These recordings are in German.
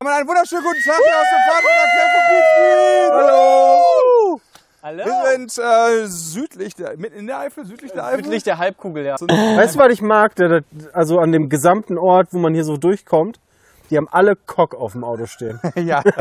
Einen wunderschönen guten Tag hier aus dem Park Hallo! Hallo. Wir sind äh, südlich, der, mitten in der Eifel, südlich der Eifel. Südlich der Halbkugel, ja. Weißt du, was ich mag? Der, also an dem gesamten Ort, wo man hier so durchkommt, die haben alle Cock auf dem Auto stehen. Ja,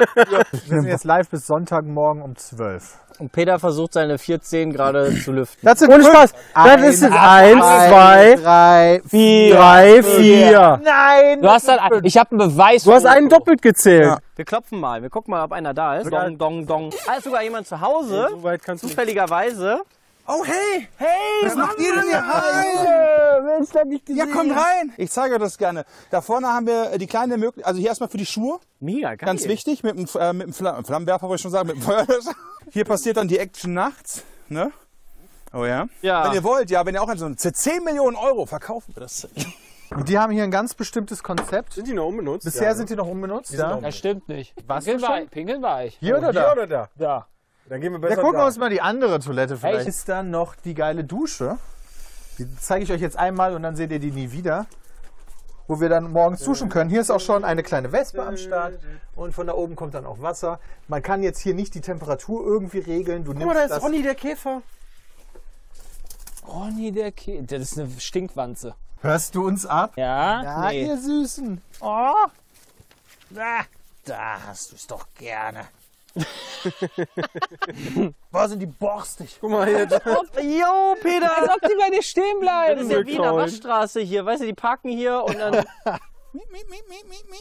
Wir sind jetzt live bis Sonntagmorgen um 12. Und Peter versucht seine 14 gerade zu lüften. Das sind Ohne. Spaß. Das ist es. Eins, zwei, drei, vier. drei, vier. Nein! Du hast dann, ich habe einen Beweis. Du hast einen doppelt gezählt. Wir klopfen mal. Wir gucken mal, ob einer da ist. Dong, dong, dong. Ah, ist sogar jemand zu Hause. So weit kannst. Zufälligerweise. Oh, hey! Hey! Was macht ihr denn hier rein? Ja, kommt rein! Ich zeige euch das gerne. Da vorne haben wir äh, die kleine Möglichkeit, also hier erstmal für die Schuhe, Mega, geil. ganz wichtig, mit dem, äh, mit dem Fla Flammenwerfer, wollte ich schon sagen, mit dem Feuerlöscher. Hier passiert dann die Action nachts, ne? Oh ja? Ja. Wenn ihr wollt, ja, wenn ihr auch in so eine 10 Millionen Euro verkaufen wir das. Und die haben hier ein ganz bestimmtes Konzept. Sind die noch unbenutzt? Bisher sind die noch unbenutzt. Ja. Das stimmt nicht. Was Pinkeln war, pinkeln war ich. Hier oder Hier da? oder da? Da. Dann gehen wir Wir besser gucken da. uns mal die andere Toilette vielleicht. Hey. Ist dann noch die geile Dusche. Die zeige ich euch jetzt einmal und dann seht ihr die nie wieder. Wo wir dann morgens duschen können. Hier ist auch schon eine kleine Wespe am Start. Und von da oben kommt dann auch Wasser. Man kann jetzt hier nicht die Temperatur irgendwie regeln. Du Guck nimmst mal, da ist das. Ronny der Käfer. Ronny der Ke Das ist eine Stinkwanze. Hörst du uns ab? Ja? Ja, nee. ihr Süßen. Oh. Da, da hast du es doch gerne. Boah, sind die borstig. Guck mal hier. Jo, Peter! Als ob die bei dir stehen bleiben. Das ist ja wie in der. Waschstraße hier. Weißt du, die parken hier und dann. Mi, mi, mi, mi, mi, mi.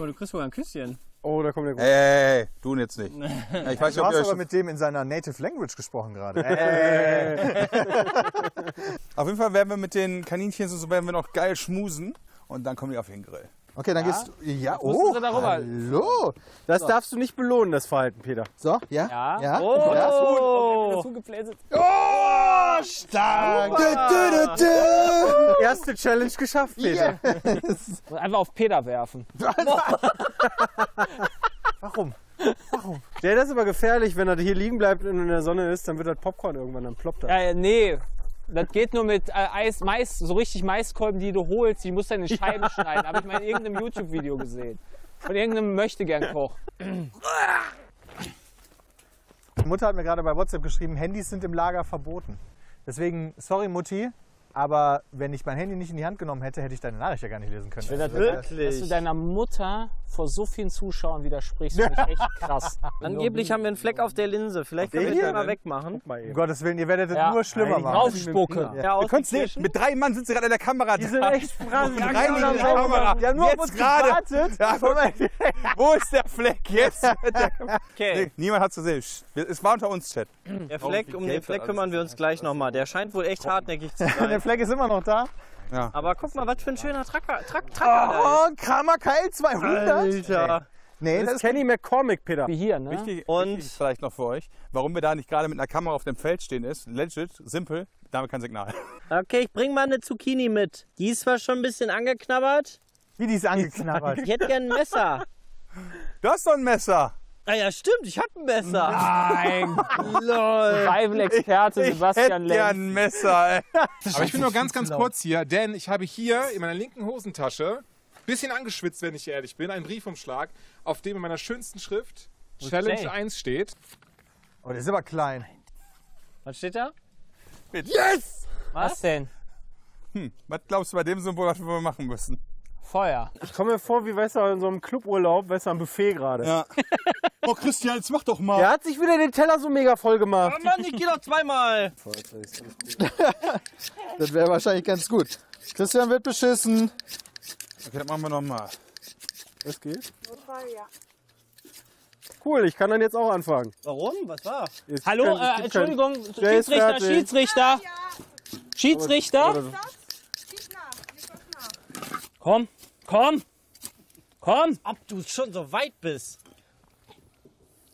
Oh, du kriegst sogar ein Küsschen. Oh, da kommt der hey, hey, du jetzt nicht. Ja, Ich weiß Du ob hast aber euch mit dem in seiner Native Language gesprochen gerade. Äh. Auf jeden Fall werden wir mit den Kaninchen so werden wir noch geil schmusen und dann kommen die auf den Grill. Okay, dann gehst du. Ja, musst oh. du darüber- Hallo. Das darfst du nicht belohnen, das Verhalten, Peter. So, ja? Ja? Ja? Oh! Ja. Oh. Oh, stark. Du, du, du, du. Erste Challenge geschafft, Peter. Und Einfach auf Peter werfen. Warum? Der das ist aber gefährlich, wenn er hier liegen bleibt und in der Sonne ist, dann wird das Popcorn irgendwann, dann ploppt er. Ja, ja, nee. Das geht nur mit äh, Eis, Mais, so richtig Maiskolben, die du holst. Die musst du in Scheiben schneiden. Habe ich mal in irgendeinem YouTube-Video gesehen. Von irgendeinem Möchtegern-Koch. Die Mutter hat mir gerade bei WhatsApp geschrieben, Handys sind im Lager verboten. Deswegen, sorry Mutti, aber wenn ich mein Handy nicht in die Hand genommen hätte, hätte ich deine Nachricht ja gar nicht lesen können. Wenn das Wirklich? Dass du deiner Mutter vor so vielen Zuschauern widersprichst, finde ich echt krass. Angeblich haben wir einen Fleck auf der Linse. Vielleicht können wir den mal wegmachen. Mal Um. Gottes Willen, ihr werdet es Ja. nur schlimmer Nein, machen. Draufspucken. Ja. Ja, Ihr könnt sehen, mit drei Mann sind sie gerade in der Kamera Die da. sind echt Und dran. rein in die Kamera. Die haben nur auf Jetzt uns gewartet. Ja, wo ist der Fleck jetzt? Okay. nee, niemand hat zu sehen. Es war unter uns, Chat. Der Fleck, um den Fleck kümmern wir uns gleich nochmal. Der scheint wohl echt hartnäckig zu sein. Fleck ist immer noch da. Aber guck mal, was für ein schöner Tracker, Track, Tracker Oh, Kramer Keil 200. ist. Alter. Nee, Das das ist Kenny McCormick, Peter. Wie hier, ne? Wichtig, Und- wichtig vielleicht noch für euch, warum wir da nicht gerade mit einer Kamera auf dem Feld stehen ist. Legit, simpel, damit kein Signal. Okay, ich bring mal eine Zucchini mit. Die ist zwar schon ein bisschen angeknabbert. wie die ist angeknabbert. Ich hätte gern ein Messer. Du hast doch ein Messer. Ah ja, stimmt, ich hab ein Messer. Nein. Lol. Survival-Experte Sebastian Lenz. ein Messer, ey. Aber ich bin nur ganz, ganz kurz hier, denn ich habe hier in meiner linken Hosentasche, bisschen angeschwitzt, wenn ich ehrlich bin, einen Briefumschlag, auf dem in meiner schönsten Schrift Challenge Okay. 1 steht. Oh, der ist aber klein. Was steht da? Yes! Was denn? Was glaubst du bei dem Symbol, was wir machen müssen? Feuer. Ich komme mir vor, wie weißt du, in so einem Cluburlaub, weißt du, am Buffet gerade. Ja. Oh, Christian, jetzt mach doch mal. Der hat sich wieder den Teller so mega voll gemacht. Oh Mann, ich geh doch zweimal. Das wäre wahrscheinlich ganz gut. Christian wird beschissen. Okay, das machen wir nochmal. Das geht? Cool, ich kann dann jetzt auch anfangen. Warum? Was war? Es Hallo, kein- äh, Entschuldigung, ist Schiedsrichter, fertig. Schiedsrichter. Schiedsrichter. Oder so. Komm, komm, komm. Ob du schon so weit bist.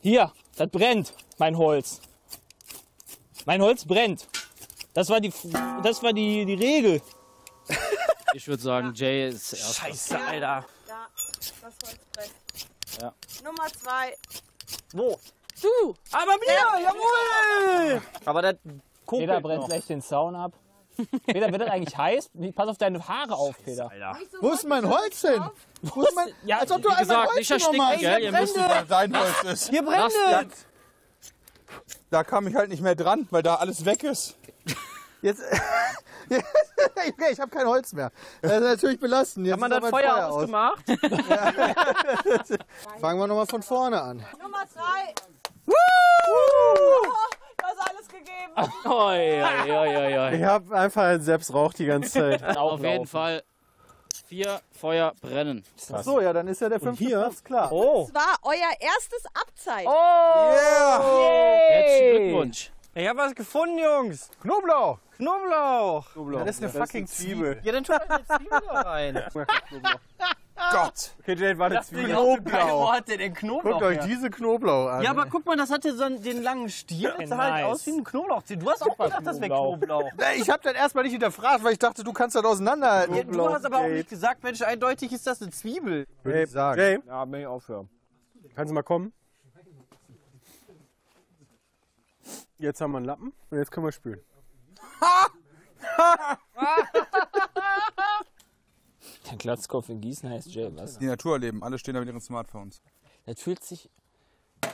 Hier, das brennt, mein Holz. Mein Holz brennt. Das war die, das war die, die Regel. Ich würde sagen, Jay ist erst. Scheiße, Alter. Ja, das Holzbrett. Ja. Nummer zwei. Wo? Du. Aber mir, jawohl. Aber das Jeder brennt noch. gleich den Zaun ab. Peter, wird das eigentlich heiß? Pass auf deine Haare auf, Peter. Wo ist mein Holz hin? Wo ist mein, Ja, als ob du einmal Holz nicht genommen ersticken, hast. gell? Ihr müsst Ja, dein Holz ist. Hier brennt es! Da kam ich halt nicht mehr dran, weil da alles weg ist. Jetzt, okay, ich habe kein Holz mehr. Das ist natürlich belastend. Jetzt Hat man das Feuer aus. ausgemacht? Fangen wir nochmal von vorne an. Nummer drei. Du hast alles gegeben. Oi, oi, oi, oi, oi. Ich habe einfach einen Selbstrauch die ganze Zeit. Auf jeden Fall vier Feuer brennen. Ach so, ja, dann ist ja der fünfte hier? Platz klar. Oh. Das war euer erstes Abzeichen. Herzlichen Glückwunsch. Ich hab was gefunden, Jungs. Knoblauch. Knoblauch. Das ist eine fucking Zwiebel. Ja, dann tut doch die Zwiebel da rein. Gott. Okay, Jade, warte, Keine Zwiebel. Wo hat der den Knoblauch Guckt euch diese Knoblauch an. Ja, aber guck mal, das hatte so einen, den langen Stiel. Das sah halt Nice. aus wie ein Knoblauch. Du hast auch gedacht, das wäre Knoblauch. ich habe dann erstmal nicht hinterfragt, weil ich dachte, du kannst das auseinanderhalten. Ja, du hast aber auch nicht gesagt, Mensch, eindeutig ist das eine Zwiebel. Würde ich sagen. Jay, Ja, ich aufhören. kannst du mal kommen? Jetzt haben wir einen Lappen und jetzt können wir spülen. Der Glatzkopf in Gießen heißt Jay, was? Die Natur leben, alle stehen da mit ihren Smartphones. Das fühlt sich.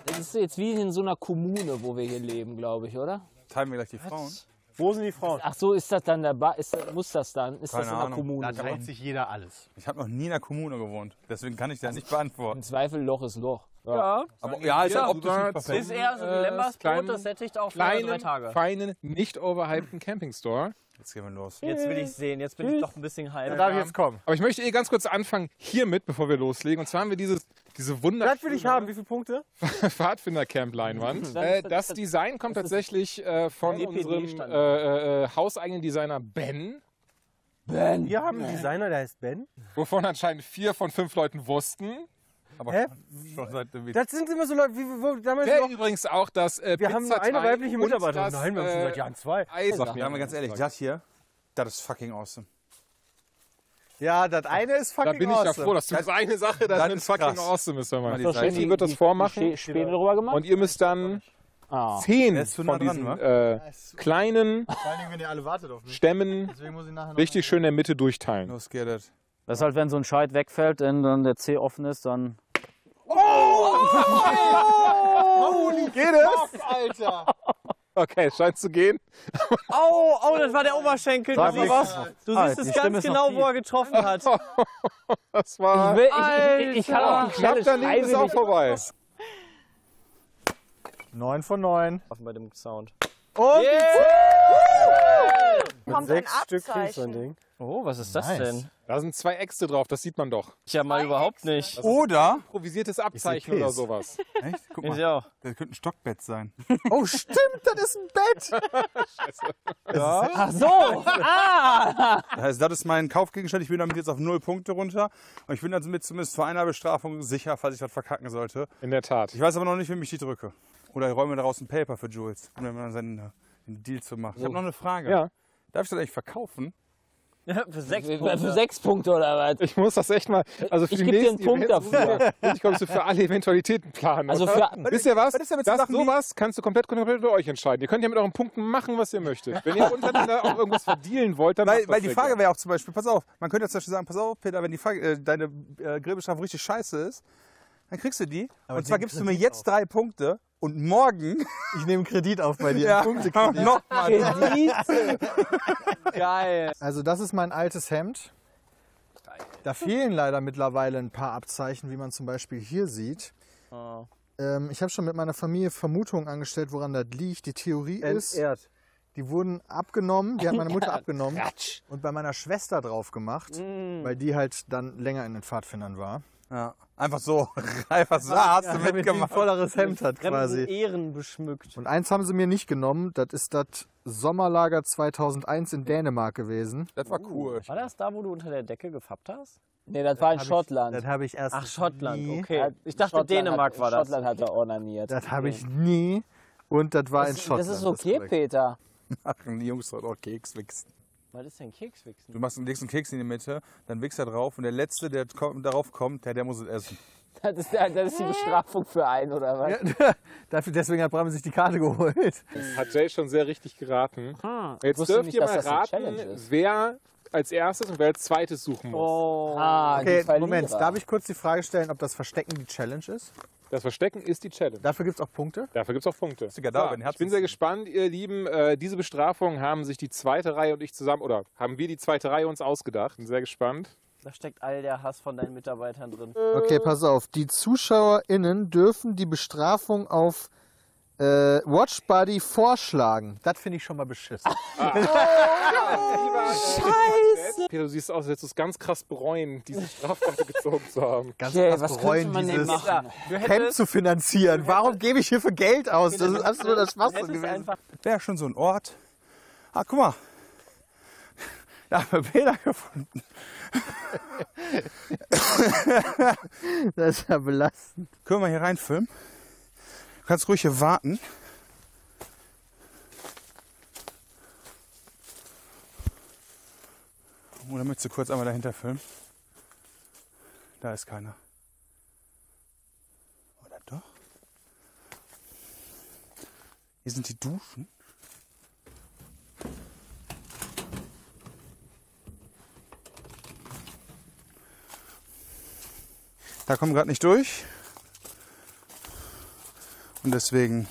Das ist jetzt wie in so einer Kommune, wo wir hier leben, glaube ich, oder? Teilen wir gleich die Frauen. Wo sind die Frauen? Ach so, ist das dann der ba ist das, muss das dann? Ist Keine das in der Ahnung. Kommune? Da teilt sich jeder alles. Ich habe noch nie in einer Kommune gewohnt, deswegen kann ich das nicht beantworten. Im Zweifel Loch ist Loch. Ja. Aber ja, ist halt optisch sogar nicht perfekt. Ist eher so wie Äh, Lembers kleinen- Brot, das sättigt auch für drei Kleinen, Tage. feinen, nicht overhypten Campingstore. Jetzt gehen wir los. Jetzt will ich sehen, jetzt bin ich doch ein bisschen heiß. Darf ich jetzt kommen? Aber ich möchte eh ganz kurz anfangen hiermit, bevor wir loslegen. Und zwar haben wir dieses, diese Das wunderschöne will ich haben. Wie viele Punkte? Pfadfinder-Camp-Leinwand. äh, das Design kommt tatsächlich äh, von unserem Standard. äh, äh, hauseigenen Designer Ben, Wir haben einen Designer, der heißt Ben. wovon anscheinend vier von fünf Leuten wussten. Aber Hä? schon seit dem Das sind immer so Leute, wie wo, damals noch. übrigens auch das äh, Wir haben nur eine weibliche und Mitarbeiterin. das, Nein, wir haben schon äh, seit Jahren zwei. Eis. Sag mir mal ganz ehrlich, das hier, das ist fucking awesome. Ja, das eine ist Da fucking bin ich ja awesome. froh, dass du das eine Sache, das, das ist fucking krass. awesome ist. Mal. Mal die Seite. Steffi wird das vormachen Späne drüber gemacht? und ihr müsst dann Ah. zehn von dran, diesen äh, kleinen Vor allen Dingen, wenn ihr alle wartet auf mich. Stämmen richtig schön in der Mitte durchteilen. Los geht es. Das ist halt, wenn so ein Scheit wegfällt, wenn dann der C offen ist, dann. Geht es? Alter! Okay, scheint zu gehen. Au, au, das war der Oberschenkel. Du siehst, was. du siehst die es ganz genau, wo er getroffen hat. Das war Ich, will, ich, ich, ich kann auch nicht knapp daneben ist auch vorbei. Neun von neun. bei dem Sound. Und Mit Kommt sechs ein Stück kriegst du ein. Ding. Oh, was ist das Nice. denn? Da sind zwei Äxte drauf, das sieht man doch. Ich ja mal überhaupt nicht. Oder, Improvisiertes Abzeichen oder sowas. echt? Guck Ich mal, auch. das könnte ein Stockbett sein. Oh, stimmt, das ist ein Bett. Ach so! Ah! Das heißt, das ist mein Kaufgegenstand. Ich bin damit jetzt auf null Punkte runter. Und ich bin damit zumindest vor einer Bestrafung sicher, falls ich das verkacken sollte. In der Tat. Ich weiß aber noch nicht, wem ich die drücke. Oder ich räume daraus ein Paper für Jules, um dann seinen äh, den Deal zu machen. Ich habe noch eine Frage. Ja. Darf ich das eigentlich verkaufen? Für sechs Punkte. für sechs Punkte oder was? Ich muss das echt mal. Also für Ich die geb dir einen Punkt Events dafür. muss ich, glaube ich, so für alle Eventualitäten planen. Also für- Wisst ihr was? was ist das, sowas kannst du komplett, komplett bei euch entscheiden. Ihr könnt ja mit euren Punkten machen, was ihr möchtet. Wenn ihr untereinander auch irgendwas verdealen wollt, dann Weil, macht weil das die Frage wäre auch zum Beispiel, pass auf, man könnte jetzt zum Beispiel sagen, pass auf, Peter, wenn die Frage, äh, deine äh, Grillbestrafung richtig scheiße ist, dann kriegst du die. Aber und zwar gibst du mir Kredit jetzt drei Punkte und morgen Ich nehme Kredit auf bei dir. ja, Punktekredit. nochmal. Geil. Also das ist mein altes Hemd. Da fehlen leider mittlerweile ein paar Abzeichen, wie man zum Beispiel hier sieht. Ähm, ich habe schon mit meiner Familie Vermutungen angestellt, woran das liegt. Die Theorie ist, Entehrt. die wurden abgenommen, die hat meine Mutter abgenommen und bei meiner Schwester drauf gemacht, weil die halt dann länger in den Pfadfindern war. Ja, einfach so, einfach so, ah, hast du die ein mitgemacht. volleres Hemd hat quasi. Ehren beschmückt. Und eins haben sie mir nicht genommen, das ist das Sommerlager 2001 in Dänemark gewesen. Das war cool. War das da, wo du unter der Decke gefappt hast? Nee, das war in Hab ich- Schottland. Das habe ich erst Ach, Schottland, nie. okay. Ich dachte, Schottland Dänemark hat, war das. Schottland hat er ornaniert. Das habe ich nie. Und das war in das, Schottland. das ist okay, korrekt. Peter. Machen die Jungs heute auch Keks wichsen. Was ist denn Kekswichsen? Du machst, legst einen Keks in die Mitte, dann wichst er drauf und der Letzte, der kommt, darauf kommt, der, der muss es essen. Das ist, das ist die Bestrafung für einen, oder was? Dafür, deswegen hat Bram sich die Karte geholt. Hat Jay schon sehr richtig geraten. Ja. Jetzt dürft nicht, ihr mal raten, wer als erstes und wer als zweites suchen muss. Oh. Ah, Okay. Moment, darf ich kurz die Frage stellen, ob das Verstecken die Challenge ist? Das Verstecken ist die Challenge. Dafür gibt es auch Punkte? Dafür gibt es auch Punkte. Sogar da, ihr ich bin sehr gespannt, ihr Lieben. Äh, diese Bestrafung haben sich die zweite Reihe und ich zusammen, oder haben wir die zweite Reihe uns ausgedacht. Bin sehr gespannt. Da steckt all der Hass von deinen Mitarbeitern drin. Okay, pass auf. Die ZuschauerInnen dürfen die Bestrafung auf äh, WatchBuddy vorschlagen. Das finde ich schon mal beschissen. Scheiße! Peter, du siehst aus, als hättest du es ganz krass bereuen, diese Strafkarte gezogen zu haben. Ganz Okay, krass was bereuen, könnte man denn dieses machen? Camp zu finanzieren. Warum gebe ich hierfür Geld aus? Das ist absoluter Schwachsinn gewesen. einfach Wäre schon so ein Ort. Ah, guck mal. Da haben wir Bilder gefunden. Das ist ja belastend. Können wir hier reinfilmen? Du kannst ruhig hier warten. Oder möchtest du kurz einmal dahinter filmen? Da ist keiner. Oder doch? Hier sind die Duschen. Da kommen gerade nicht durch. Und deswegen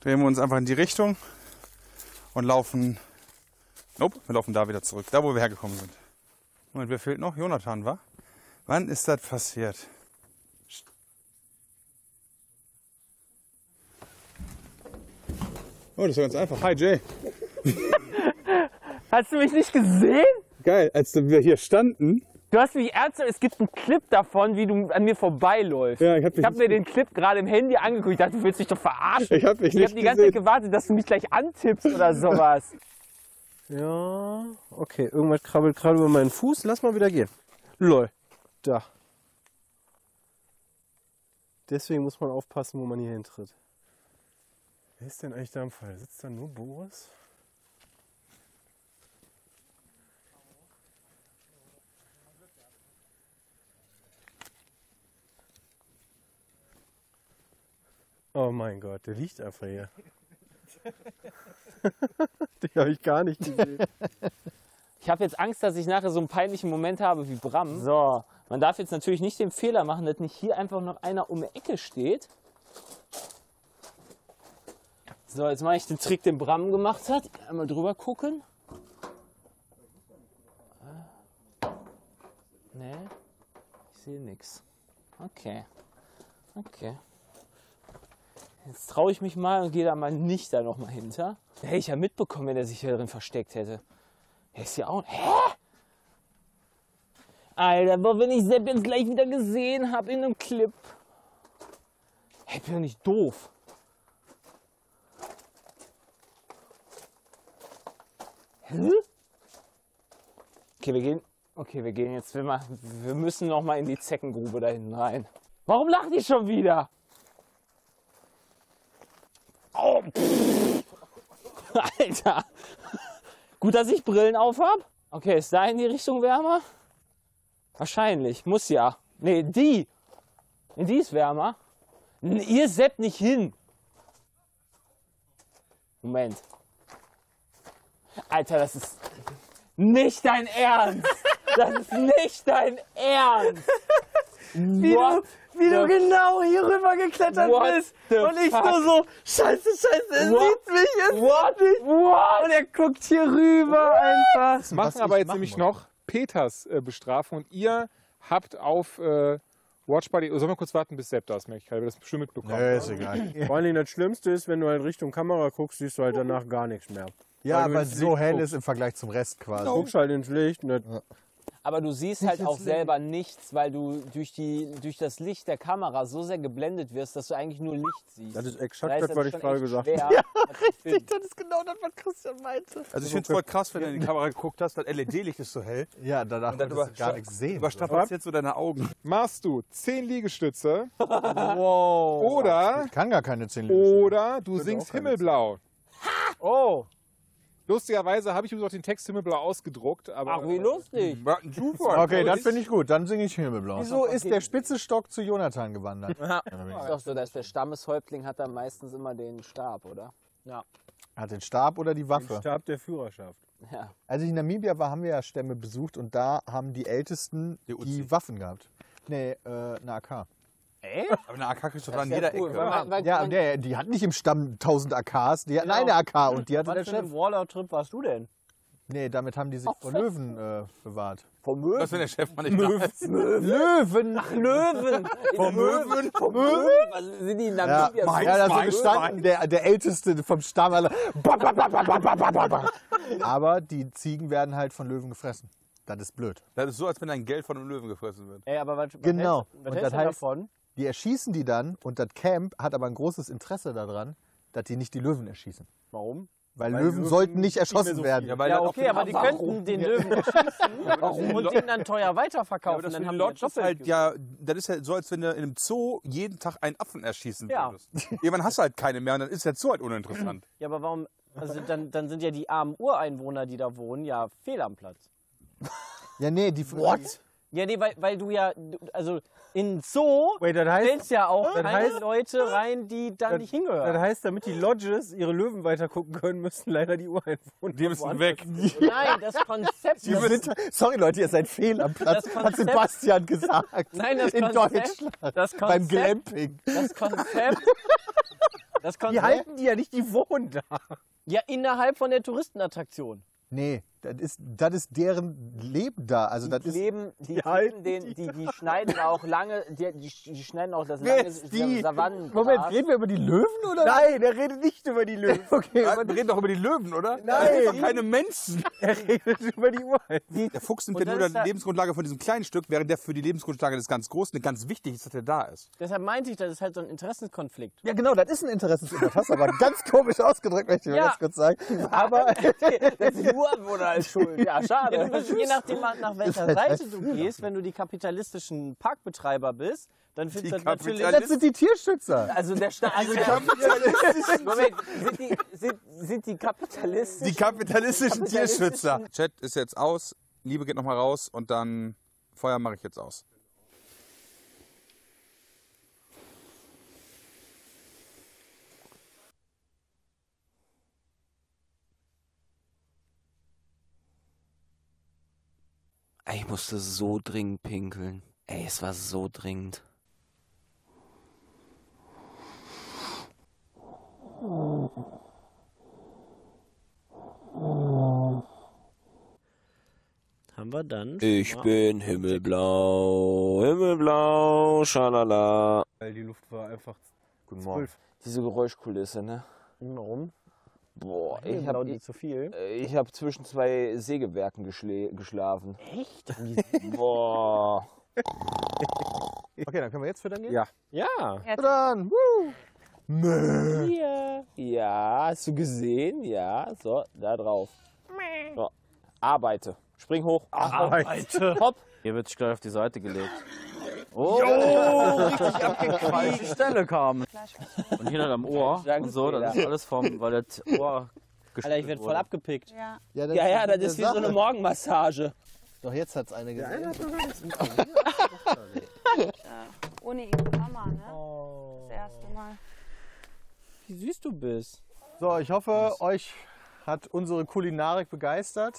drehen wir uns einfach in die Richtung und laufen. Nope, wir laufen da wieder zurück, da wo wir hergekommen sind. Und wer fehlt noch? Jonathan, war? Wann ist das passiert? Oh, das ist ja ganz einfach. Hi Jay. Hast du mich nicht gesehen? Geil, als wir hier standen. Du hast mich ernsthaft, es gibt einen Clip davon, wie du an mir vorbeiläufst. Ja, ich hab dich ich hab mir den Clip gerade im Handy angeguckt. Ich dachte, du willst mich doch verarschen. Ich hab dich Ich nicht hab die ganze Zeit gesehen. gewartet, dass du mich gleich antippst oder sowas. Ja, okay. Irgendwas krabbelt gerade über meinen Fuß. Lass mal wieder gehen. Lol. Da. Deswegen muss man aufpassen, wo man hier hintritt. Wer ist denn eigentlich da am Fall? Sitzt da nur Boris? Oh mein Gott, der liegt einfach hier. Den habe ich gar nicht gesehen. Ich habe jetzt Angst, dass ich nachher so einen peinlichen Moment habe wie Bram. So, man darf jetzt natürlich nicht den Fehler machen, dass nicht hier einfach noch einer um die Ecke steht. So, jetzt mache ich den Trick, den Bram gemacht hat. Einmal drüber gucken. Äh, Nee, ich sehe nichts. Okay, okay. Jetzt traue ich mich mal und gehe da mal nicht da noch mal hinter. Hätte ich ja mitbekommen, wenn er sich hier drin versteckt hätte. Er ist ja auch. Hä? Alter, aber wenn ich Sepp jetzt gleich wieder gesehen habe in einem Clip. Hey, bin doch nicht doof. Hä? Okay, wir gehen. Okay, wir gehen jetzt. Wir, mal, wir müssen noch mal in die Zeckengrube da hinten rein. Warum lacht ihr schon wieder? Oh, pff. Alter. Gut, dass ich Brillen auf hab. Okay, ist da in die Richtung wärmer? Wahrscheinlich, muss ja. Nee, die. In die ist wärmer. N- Ihr seppt nicht hin. Moment. Alter, das ist nicht dein Ernst. Das ist nicht dein Ernst. Du, Wie du genau hier rüber geklettert What bist. Und ich fuck? nur so, scheiße, scheiße, er What? sieht mich, er What? sieht mich. What? Und er guckt hier rüber einfach. Machen Was aber jetzt machen nämlich muss. noch Peters äh, Bestrafung und ihr habt auf äh, Watchparty, sollen wir kurz warten, bis Sepp da ist, merke ich, weil wir das bestimmt mitbekommen. Nö, ist egal. Vor allem das Schlimmste ist, wenn du halt Richtung Kamera guckst, siehst du halt danach gar nichts mehr. Ja, Weil weil es so hell guckst. ist im Vergleich zum Rest quasi. Du guckst halt ins Licht. Ne? Aber du siehst halt auch selber nichts, weil du durch, die, durch das Licht der Kamera so sehr geblendet wirst, dass du eigentlich nur Licht siehst. Das ist exakt Da das, was ich gerade gesagt habe. das zu finden. Das ist genau das, was Christian meinte. Also ich finde es voll krass, wenn du in die Kamera geguckt hast, das LED-Licht ist so hell. Ja, danach konntest du gar nichts sehen. Überstrapaziert so deine Augen. Machst du 10 Liegestütze Wow. oder, Ich kann gar keine 10 Liegestütze. oder du singst Himmelblau. Oh, Lustigerweise habe ich übrigens auch den Text Himmelblau ausgedruckt, aber ach wie lustig. Okay, das finde ich gut. Dann singe ich Himmelblau. Wieso ist der Spitzenstock zu Jonathan gewandert? Ist doch so, dass der Stammeshäuptling hat dann meistens immer den Stab, oder? Ja. Er hat den Stab oder die Den Waffe? Stab der Führerschaft. Ja. Als ich in Namibia war, haben wir ja Stämme besucht und da haben die Ältesten Die die Waffen gehabt. Nee, äh, eine AK. Echt? Aber eine AK kriegt doch dann jeder cool. Ecke. Man, ja, die hat nicht im Stamm 1000 AKs, die hatten genau. eine AK und die hat Was der Chef. Warlord-Trip warst du denn? Nee, damit haben die sich vor Löwen äh, bewahrt. Vor Möwen? Was, ist der Chef mal nicht Möwen. Löwen. Ach, Löwen. Vor Möwen. Vom Möwen. Was sind die in Namibia? Ja, Mainz, ja da sind gestanden, der, der Älteste vom Stamm. Aber die Ziegen werden halt von Löwen gefressen. Das ist blöd. Das ist so, als wenn dein Geld von einem Löwen gefressen wird. Ey, aber was, was genau. hältst, was hältst du davon, die erschießen die dann und das Camp hat aber ein großes Interesse daran, dass die nicht die Löwen erschießen. Warum? Weil, Weil Löwen, Löwen sollten nicht erschossen so werden. Ja, auch okay, aber die Warum? könnten den Löwen erschießen und den dann teuer Ja, weiterverkaufen. das dann haben Lodge ist halt, ja, das ist ja so, als wenn du in einem Zoo jeden Tag einen Affen erschießen Ja. würdest. Irgendwann hast du halt keine mehr und dann ist der Zoo halt uninteressant. Ja, aber warum? Also dann, dann sind ja die armen Ureinwohner, die da wohnen, ja fehl am Platz. Ja, nee, die. What? Ja, nee, weil, weil du ja, also in Zoo Wait, das heißt, stellst ja auch Das heißt- Leute rein, die da nicht hingehören. das heißt, damit die Lodges ihre Löwen weiter gucken können, müssen leider die Ureinwohner. Die müssen weg. Nein, das Konzept. Die sind, sorry Leute, ihr seid fehl am Platz, Das hat Konzept- Sebastian gesagt. Nein, das in Konzept- Deutschland. das Beim Konzept, Glamping. das Konzept, das Die Konzept, halten die ja nicht, die wohnen da. ja innerhalb von der Touristenattraktion. Nee, das ist, das ist deren Leben da. Also das Die ist. leben, die, Die halten den, die, die schneiden auch lange, die, die, die schneiden auch das lange die? Savannen. Moment, reden wir über die Löwen oder? Nein, er redet nicht über die Löwen. Okay, Ja, wir reden doch über die Löwen, oder? Nein. Das sind doch keine Menschen. Er redet über die Ureinwohner. Der Fuchs nimmt ja nur das die Lebensgrundlage von diesem kleinen Stück, während der für die Lebensgrundlage des ganz Großen eine ganz wichtig ist, dass er da ist. Deshalb meinte ich, das ist halt so ein Interessenskonflikt. Ja, genau, das ist ein Interessensüberfass, aber ganz komisch ausgedrückt, möchte ich mal Ja. ganz kurz sagen. Aber Das ist nur Ureinwohner ist schuld. Ja, schade. Je nachdem, nach welcher halt Seite du gehst, wenn du die kapitalistischen Parkbetreiber bist, dann findest Die du das natürlich. das sind die Tierschützer. Also der Staat. Also der, Moment, sind die, sind, sind die kapitalistischen. Die kapitalistischen Kapitalistischen- Tierschützer. Chat ist jetzt aus. Liebe geht nochmal raus und dann Feuer mache ich jetzt aus. Ich musste so dringend pinkeln. Ey, es war so dringend. Haben wir dann? Ich bin himmelblau, himmelblau, schalala. Weil die Luft war einfach Guten Morgen. zwölf. Diese Geräuschkulisse, ne? Warum? Boah, ich Genau hab, die zu viel. ich hab zwischen zwei Sägewerken geschlafen. Echt? Boah. Okay, dann können wir jetzt füttern gehen? Ja. Ja. Füttern! Woo! Hier. Ja, hast du gesehen? Ja, so, da drauf. So. Arbeite. Spring hoch. Arbeite. Hopp. Hier wird sich gleich auf die Seite gelegt. Oh, richtig abgekriegt. die Stelle kam. Und hier dann am Ohr Danke, und so, das ist alles vom, weil das Ohr Alter, ich werde voll abgepickt. Ja. das Ja, ja, das ist wie so eine. Morgenmassage. Doch, jetzt hat es eine gesehen. Ohne ihre Mama, ne? Das erste Mal. Wie süß du bist. So, ich hoffe, euch hat unsere Kulinarik begeistert.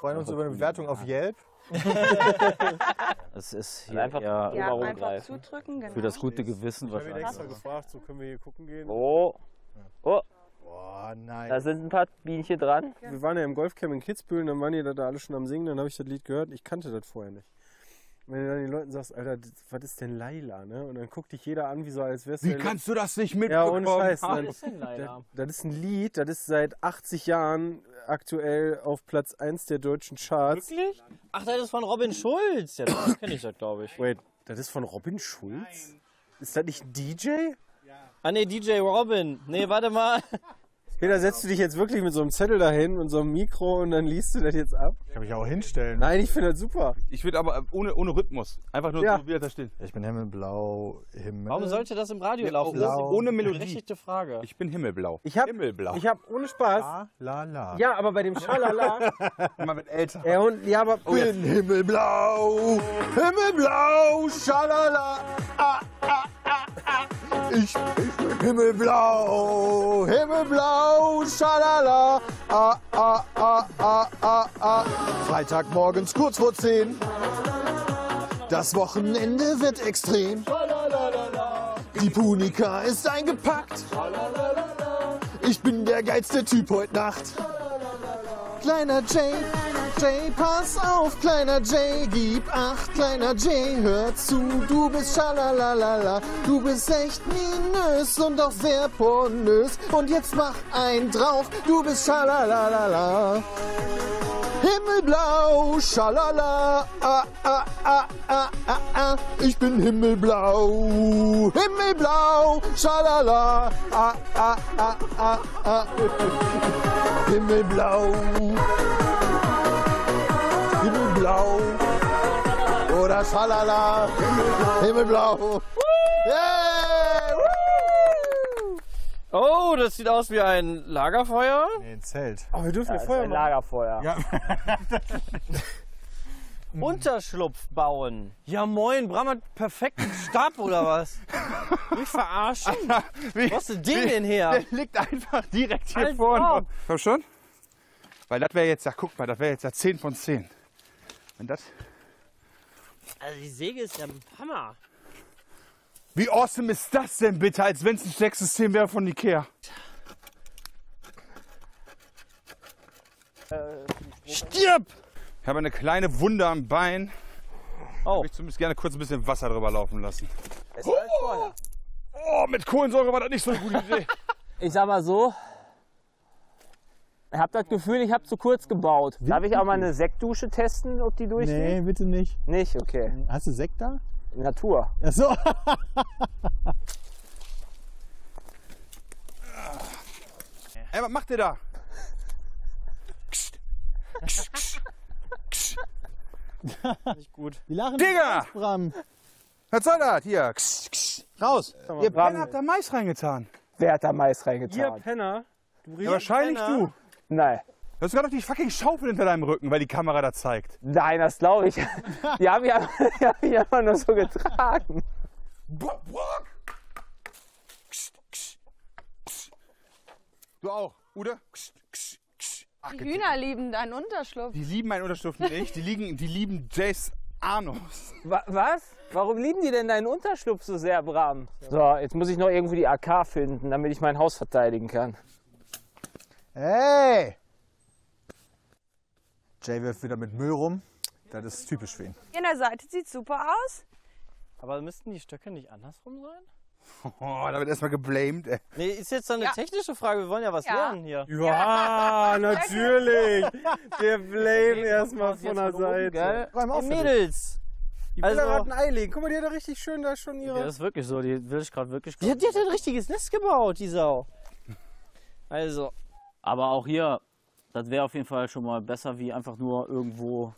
Freuen uns über eine Bewertung auf Yelp. Es ist hier Einfach- eher Ja, einfach zudrücken, genau. für das gute Gewissen Ich habe ihn wahrscheinlich. extra gefragt, so können wir hier gucken gehen. Oh, oh, Boah, nein. da sind ein paar Bienchen dran. Wir waren ja im Golfcamp in Kitzbühel, dann waren die da, da alle schon am Singen, dann habe ich das Lied gehört. Ich kannte das vorher nicht. Wenn du dann den Leuten sagst, Alter, was ist denn Laila, ne? Und dann guckt dich jeder an, wie so, als wär's Wie der- kannst du das nicht Ja, mitbekommen? ohne Scheiß. Was ist denn leider? das, das ist ein Lied, das ist seit 80 Jahren aktuell auf Platz 1 der deutschen Charts. Wirklich? Ach, das ist von Robin Schulz. Ja, das kenne ich das, glaube ich. Wait, das ist von Robin Schulz? Ist das nicht DJ? Ah, nee, DJ Robin. Nee, warte mal. Peter, setzt du dich jetzt wirklich mit so einem Zettel dahin und so einem Mikro und dann liest du das jetzt ab? Kann mich auch hinstellen. Nein, ich finde das super. Ich würde aber ohne, ohne Rhythmus. Einfach nur Ja. so, wie er da steht. Ich bin himmelblau, Himmel. Warum sollte das im Radio laufen? blau. Das ist Ohne eine Melodie. berechtigte Frage. Ich bin himmelblau. Ich hab- Himmelblau. Ich habe ohne Spaß. La, la, la. Ja, aber bei dem Schalala. Man wird älter. ja, und, ja, aber. bin himmelblau, himmelblau, schalala. Ah, ah, ah, ah. Ich himmelblau, himmelblau, schalala. Ah, ah, ah, ah, ah, ah. Freitagmorgens kurz vor zehn. Das Wochenende wird extrem. Die Punika ist eingepackt. Ich bin der geilste Typ heute Nacht. Kleiner Jay, Jay, pass auf, kleiner Jay, gib acht, kleiner Jay, hör zu, du bist schalalalala, du bist echt minös und auch sehr pornös. Und jetzt mach ein drauf, du bist schalalalala. Himmelblau, schalala, ah, ah, ah, ah, ah, ah. Ich bin himmelblau, himmelblau, schalala, ah, ah, ah, ah, ah. Himmelblau, himmelblau, oder schalala, himmelblau. Yeah! Oh, das sieht aus wie ein Lagerfeuer. Nee, ein Zelt. Aber wir dürfen ja Das ist Feuer ein machen. Lagerfeuer. Ja. Unterschlupf bauen. Ja moin, Bram hat perfekten Stab oder was? Mich verarschen? Wie, Wo hast du den denn her? Der liegt einfach direkt hier Als vorne. Komm schon? Weil das wäre jetzt, ja, guck mal, das wäre jetzt ja 10 von 10. Wenn das, Also die Säge ist ja ein Hammer. wie awesome ist das denn bitte, als wenn es ein Stecksystem wäre von Ikea? Stirb! Ich habe eine kleine Wunde am Bein. Oh. Ich zumindest gerne kurz ein bisschen Wasser drüber laufen lassen. Vorher. Oh, mit Kohlensäure war das nicht so eine gute Idee. Ich sag mal so, ich habe das Gefühl, ich habe zu kurz gebaut. Darf ich auch mal eine Sektdusche testen, ob die durchgeht? Nee, bitte nicht. Nicht? Okay. Hast du Sekt da? Natur. Achso. Ey, was macht ihr da? Nicht gut. Die lachen Digga! aus, Bram. Was soll das? Hier. Raus. Ihr Penner habt da Mais reingetan. Wer hat da Mais Ihr reingetan? Penner. Du Ja, wahrscheinlich Penner. du. Nein. Du hast sogar noch die fucking Schaufel hinter deinem Rücken, weil die Kamera da zeigt. Nein, das glaube ich. Die haben ja, die haben ja immer nur so getragen. Du auch? Ach, Die Hühner lieben deinen Unterschlupf. Die lieben meinen Unterschlupf nicht. Die, liegen, die lieben Jace Anus. Wa was? Warum lieben die denn deinen Unterschlupf so sehr, Bram? So, jetzt muss ich noch irgendwie die AK finden, damit ich mein Haus verteidigen kann. Hey! Jay wirft wieder mit Müll rum. Das ist typisch für ihn. Hier an der Seite sieht super aus. Aber müssten die Stöcke nicht andersrum sein? Oh, da wird erstmal geblamed, ey. Nee, ist jetzt eine Ja. technische Frage. Wir wollen ja was Ja. lernen hier. Ja, natürlich. Der Blame erstmal von der Seite. gell? Räum auf. Mädels. Die will Also- also, ein Ei legen. Guck mal, die hat da richtig schön da schon ihre. Ja, das ist wirklich so. Die will ich gerade wirklich. Die hat, die hat ein richtiges Nest gebaut, die Sau. Also, Aber auch hier, das wäre auf jeden Fall schon mal besser, wie einfach nur irgendwo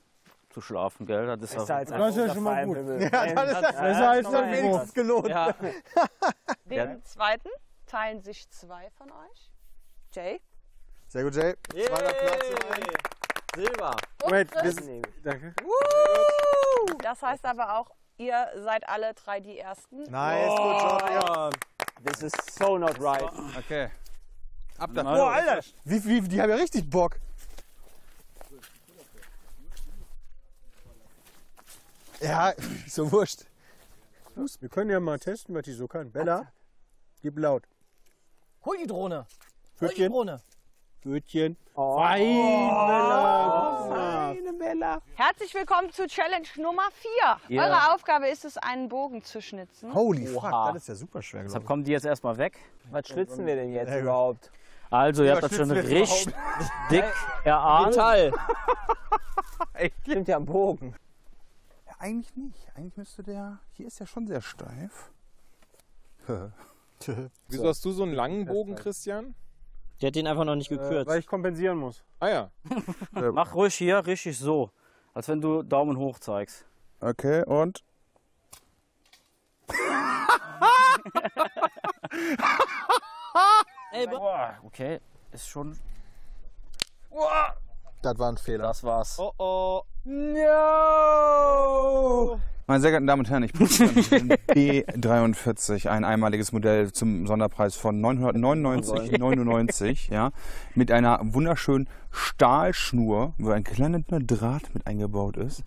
zu schlafen, gell? Das ist Besser ja, als Das ist ja schon mal gut. Ja, das ist Ja, Besser als das dann ist wenigstens gelohnt. ja. Den zweiten teilen sich zwei von euch. Jay. Sehr gut, Jay. Zweiter Platz. Silber. Und wir Chris. sind, danke. Das heißt aber auch, ihr seid alle drei die Ersten. Nice, good job. Ja. This is so not right. Okay. Ab da. Boah, Alter. Wie, wie, die haben ja richtig Bock. Ja, so wurscht. Wir können ja mal testen, was die so kann. Bella, gib laut. Hol die Drohne. Hol die Drohne. Pfötchen. Oh. Fein, Bella. Feine Bella. Herzlich willkommen zu Challenge Nummer 4. Ja. Eure Aufgabe ist es, einen Bogen zu schnitzen. Holy fuck, Oha. das ist ja super schwer Deshalb kommen die jetzt erstmal weg. Was schlitzen wir denn jetzt überhaupt? Also, ihr Ja, habt das schon richtig dick erahnt. Metall. Stimmt ja am Bogen. Ja, eigentlich nicht. Eigentlich müsste der. Hier ist ja schon sehr steif. Wieso hast du so einen langen Bogen, Christian? Der hat den einfach noch nicht Äh, gekürzt. weil ich kompensieren muss. Ah ja. Mach ruhig hier richtig so. Als wenn du Daumen hoch zeigst. Okay, und? Boah, okay. Ist schon. Das war ein Fehler. Das war's. oh oh. No! Meine sehr geehrten Damen und Herren, ich prüfe den B43, ein einmaliges Modell zum Sonderpreis von 999,99, ja, mit einer wunderschönen Stahlschnur, wo ein kleiner Draht mit eingebaut ist.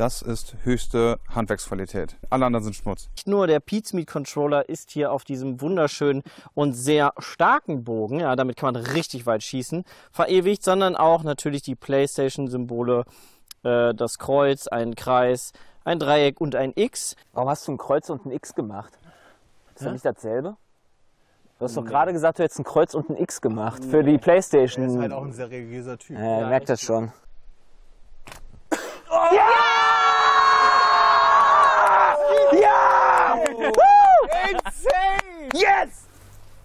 Das ist höchste Handwerksqualität. Alle anderen sind Schmutz. Nicht nur der Pizmeet Controller ist hier auf diesem wunderschönen und sehr starken Bogen, ja, damit kann man richtig weit schießen, verewigt, sondern auch natürlich die PlayStation-Symbole, äh, das Kreuz, ein Kreis, ein Dreieck und ein X. Warum hast du ein Kreuz und ein X gemacht? Ist das nicht dasselbe? Du hast doch gerade gesagt, du hättest ein Kreuz und ein X gemacht für die Playstation. Er ist halt auch ein seriöser Typ. äh, merkt das schon.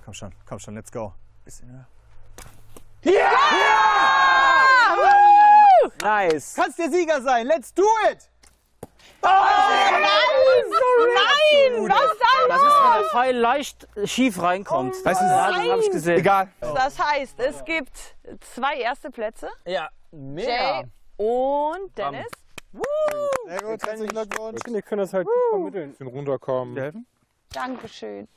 Komm schon, komm schon, let's go. Bisschen höher. Nice. Kannst der Sieger sein, let's do it! Nein, was da Das ist, wenn der Pfeil leicht schief reinkommt. Weißt du, Ja, das habe ich gesehen. egal. Das heißt, es gibt zwei erste Plätze. Ja, Jay und Dennis. Sehr gut, herzlichen Glückwunsch. Ich finde, ihr könnt das halt gut vermitteln. Bisschen runterkommen. helfen? Dankeschön.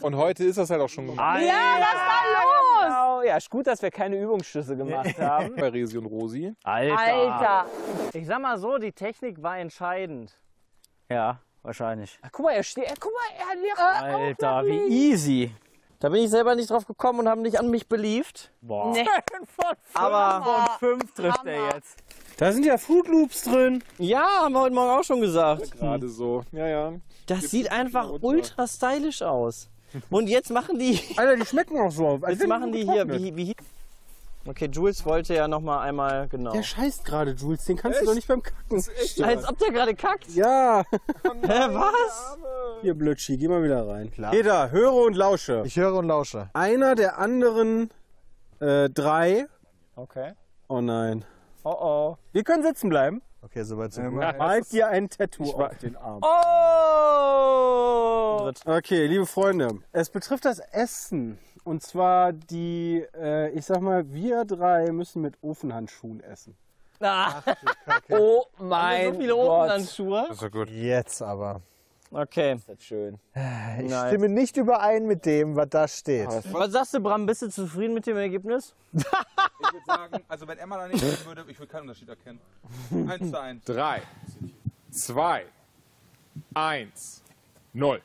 Und heute ist das halt auch schon gemacht. Ja, was ist da los? Genau. Ja, ist gut, dass wir keine Übungsschüsse gemacht haben. Bei Resi und Rosi. Alter. Ich sag mal so, die Technik war entscheidend. Ja, wahrscheinlich. Ach, guck mal, er steht. Guck mal, er liegt. Alter, wie easy. Da bin ich selber nicht drauf gekommen und habe nicht an mich beliebt. Boah. Nee. Aber Von fünf trifft er Hammer. jetzt. Da sind ja Fruit Loops drin. ja, haben wir heute Morgen auch schon gesagt. Gerade so. Ja, ja. Das sieht einfach ultra stylisch aus. Und jetzt machen die, Alter, die schmecken auch so. als jetzt machen die hier, wie, wie Okay, Jules wollte ja noch mal einmal, genau. Der scheißt gerade, Jules. Den kannst du doch nicht beim Kacken. Als ob der gerade kackt. Ja. Hä, was? Hier, Blödschi, geh mal wieder rein. Peter, höre und lausche. Ich höre und lausche. Einer der anderen äh, drei. Okay. Oh nein. Oh oh. Wir können sitzen bleiben. Okay, soweit so gut. Malt dir ein Tattoo auf den Arm. Oh! Okay, liebe Freunde, es betrifft das Essen. Und zwar die, äh, ich sag mal, wir drei müssen mit Ofenhandschuhen essen. Oh so mein viele Gott. Ofenhandschuhe. Das ist ja gut. Jetzt aber. Okay. Ist das schön. Ich Nice. stimme nicht überein mit dem, was da steht. Was sagst du, Bram? Bist du zufrieden mit dem Ergebnis? Ich würde sagen, also wenn Emma da nicht stehen würde, ich würde keinen Unterschied erkennen. Eins zu eins. Drei, zwei, eins, null.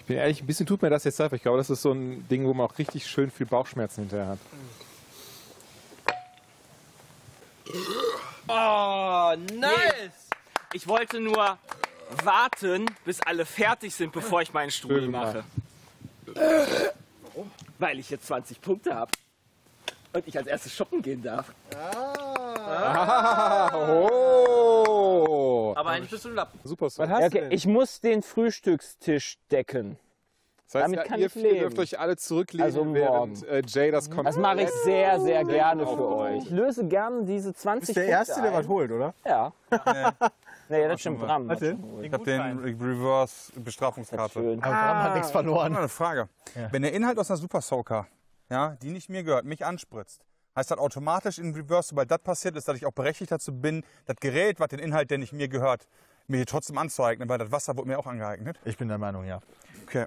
Ich bin ehrlich, ein bisschen tut mir das jetzt leid, weil ich glaube, das ist so ein Ding, wo man auch richtig schön viel Bauchschmerzen hinterher hat. Oh, nice! Ich wollte nur warten, bis alle fertig sind, bevor ich meinen Strudel Schön mache. Weil ich jetzt 20 Punkte habe. Und ich als erstes shoppen gehen darf. Oh! Aber eigentlich bist du Lappen. Super so. Ja, okay, ich muss den Frühstückstisch decken. Das heißt, damit ja, kann ihr ich leben. dürft euch alle zurücklehnen, Also während äh, Jay das kommt. Das mache ich sehr, sehr gerne für euch. Ich löse gerne diese 20 Bist der Punkte Erste, der ein. was holt, oder? Ja. Nee, das stimmt. Bram. Ich habe den Reverse Bestrafungskarte. Schön. Aber Bram hat nichts verloren. Noch eine Frage. Wenn der Inhalt aus einer Super Soaker, ja, die nicht mir gehört, mich anspritzt, heißt das automatisch in Reverse, sobald das passiert ist, dass ich auch berechtigt dazu bin, das Gerät, was den Inhalt, der nicht mir gehört, mir trotzdem anzueignen, weil das Wasser wurde mir auch angeeignet. Ich bin der Meinung, ja. Okay.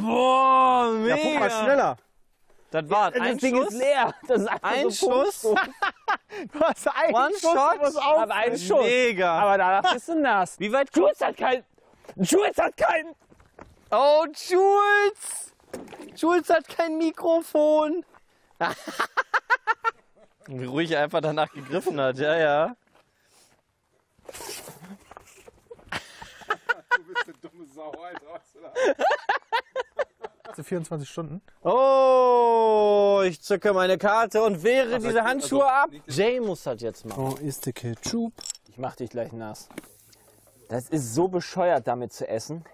Boah, Ja, guck mal schneller. Das war Das ein Ding Schuss. ist leer. Das ist einfach Ein so Schuss. Du hast einen One Schuss, shot. du. Aber ein Schuss. Mega. Aber danach bist du nass. Wie weit Jules hat kein. Jules hat kein. Oh, Jules! Jules hat kein Mikrofon. Wie ruhig er einfach danach gegriffen hat, ja, ja. Du bist eine dumme Sau, Alter. Hast du 24 Stunden? Oh, ich zücke meine Karte und wehre diese Handschuhe ab. Jay muss das jetzt machen. Oh, ist der Ketchup? Ich mach dich gleich nass. Das ist so bescheuert, damit zu essen.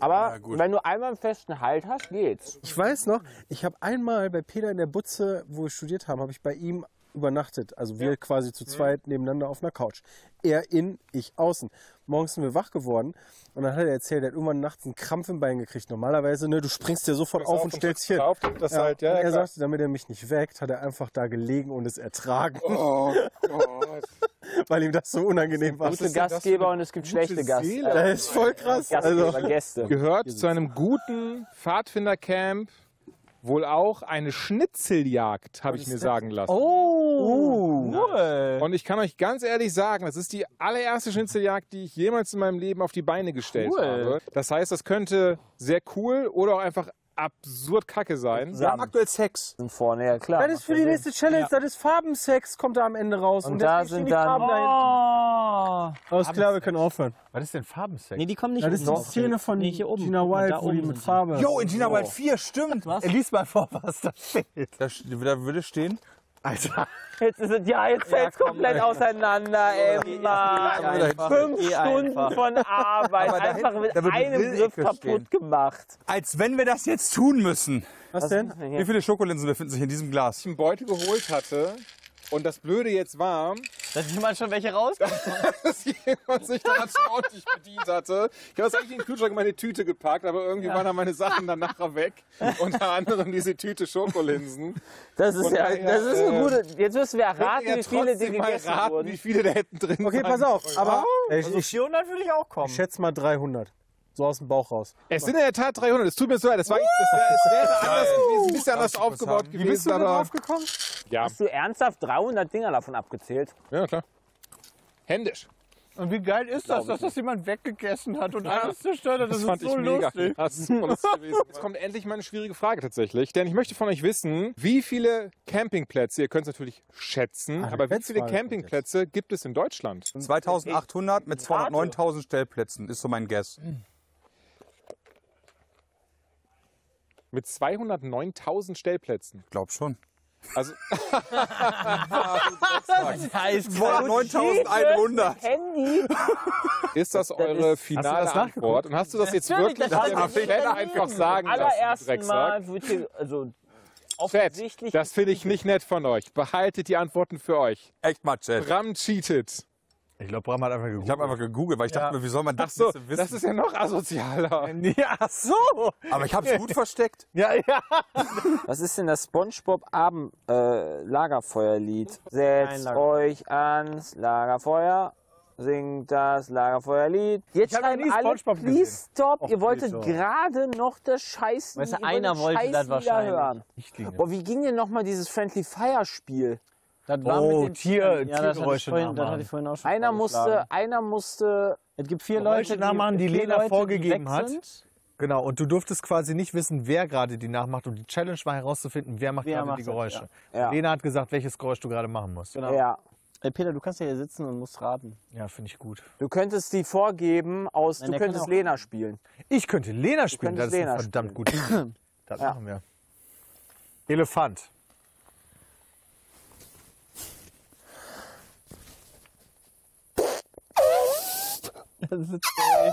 Aber wenn du einmal einen festen Halt hast, geht's. Ich weiß noch, ich habe einmal bei Peter in der Butze, wo wir studiert haben, habe ich bei ihm übernachtet. Also wir quasi zu zweit nebeneinander auf einer Couch. Er in, ich außen. Morgens sind wir wach geworden und dann hat er erzählt, er hat irgendwann nachts einen Krampf im Bein gekriegt. Normalerweise, ne, du springst ja sofort auf und stellst dich hin. Drauf, das Ja, halt, ja, und er ja, klar. sagte, damit er mich nicht weckt, hat er einfach da gelegen und es ertragen, Oh Gott. weil ihm das so unangenehm war. Gute Gastgeber und es gibt schlechte. Gastgeber. Das ist voll krass. Gastgeber, Also, Gäste. Gehört zu einem guten Pfadfindercamp wohl auch eine Schnitzeljagd, habe ich mir sagen lassen. Oh, cool. Und ich kann euch ganz ehrlich sagen, das ist die allererste Schnitzeljagd, die ich jemals in meinem Leben auf die Beine gestellt Cool. habe. Das heißt, das könnte sehr cool oder auch einfach absurd kacke sein. Wir haben aktuell Sex. Sind vorne, ja klar. das ist für die nächste Challenge, das ist Farbensex, kommt da am Ende raus. Und da deswegen stehen sind die dann- Farben dahin. Oh. Alles klar, wir können aufhören. Was ist denn Farbensex? Nee, die kommen nicht Das ist die. Szene von Nee, hier oben. Gina Wild, da wo die mit. Farbe... Jo, in Gina Wild 4, stimmt. Er liest mal vor, was da steht. Da, da würde stehen. Alter. Jetzt ist es, ja, jetzt fällt es komplett auseinander, Emma. einfach. Fünf Geh Stunden einfach. von Arbeit, Aber einfach hinten- mit einem Griff kaputt stehen. gemacht. Als wenn wir das jetzt tun müssen. Was denn? Wie viele Schokolinsen befinden sich in diesem Glas? einen Beutel geholt hatte. Und das Blöde jetzt war, Da ist jemand schon welche rausgekommen. dass jemand sich daran schon ordentlich bedient hatte. Ich habe es eigentlich in den Kühlschrank in meine Tüte gepackt, aber irgendwie waren dann meine Sachen dann nachher weg. Unter anderem diese Tüte Schokolinsen. Das ist Von ja, daher, das ist eine äh, gute. Jetzt müssen wir erraten, ja wie viele die gegessen raten, wurden. wie viele da hätten drin Okay, sein pass auf, aber ich, ich, 400 würde ich auch kommen. ich schätze mal 300. So aus dem Bauch raus. Es sind in der Tat 300. Es tut mir so leid. Das war, das wär, es wäre anders gewesen, ein bisschen anders aufgebaut gewesen. Wie bist du da drauf gekommen? ja, Hast du ernsthaft 300 Dinger davon abgezählt? ja, klar. Händisch. Und wie geil ist das, dass das jemand weggegessen hat und alles zerstört hat? Das, Das fand ist so ich mega lustig. krass. Jetzt kommt endlich mal eine schwierige Frage tatsächlich, denn ich möchte von euch wissen, wie viele Campingplätze, ihr könnt es natürlich schätzen, aber wie viele Campingplätze gibt es in Deutschland? 2800 mit 209.000 Stellplätzen ist so mein Guess. Mit 209.000 Stellplätzen. Ich glaube schon. Also heißt 9100. Handy? ist das eure ist- finale das Antwort? Und hast du das jetzt Natürlich, wirklich das dem hat- Chat einfach sagen lassen, Drecksack? Mal wird hier, also Chat, offensichtlich. das finde ich nicht nett von euch. Behaltet die Antworten für euch. Echt mal, Chat. Bram cheatet. Ich glaube, Bram hat einfach gegoogelt. Ich habe einfach gegoogelt, weil ich dachte mir, wie soll man das so, wissen? das ist ja noch asozialer. Ja, ach so. Aber ich habe es gut versteckt. Ja, ja. Was ist denn das SpongeBob Abend äh, Lagerfeuerlied? Setzt Lagerfeuer. euch ans Lagerfeuer, singt das Lagerfeuerlied. Jetzt schreiben nie alle, SpongeBob please gesehen. stop. Och, Ihr wolltet oh. gerade noch das Scheiß. Weißt du, einer wollte Scheiß das wahrscheinlich. Hören. Boah, wie ging denn nochmal dieses Friendly Fire Spiel? Das war Oh, mit Tier- ja, das Tiergeräusche vorhin, das nachmachen. hatte ich vorhin auch schon Einer musste, einer musste. Es gibt vier Geräusche Leute, nachmachen, die vier Lena Leute, vorgegeben weg hat. Sind. Genau, und du durftest quasi nicht wissen, wer gerade die nachmacht. Und die Challenge war herauszufinden, wer macht Wer gerade macht die das, Geräusche. Ja. Lena hat gesagt, welches Geräusch du gerade machen musst. Genau. Ja. Ey, Peter, du kannst ja hier sitzen und musst raten. Ja, finde ich gut. Du könntest die vorgeben aus. Nein, du könntest Lena spielen. Ich könnte Lena spielen, das ist eine Lena verdammt gut. Das Ja. machen wir. Elefant. Das ist geil.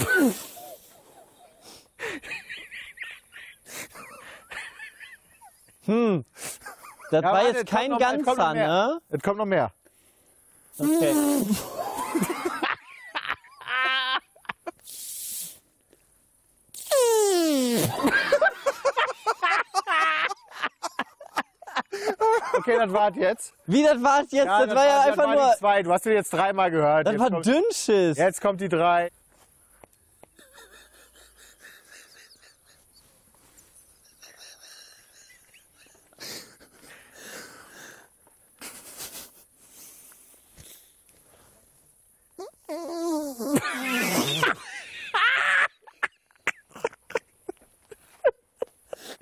Hm. Das Ja, war jetzt kein noch- ganzer, mehr. ne? Es kommt noch mehr. Okay. Okay, das war's jetzt. Wie, das war's jetzt? das, war ja einfach war nur. die zwei. Du hast sie jetzt dreimal gehört. Das jetzt, war kommt, Dünnschiss. jetzt kommt die drei.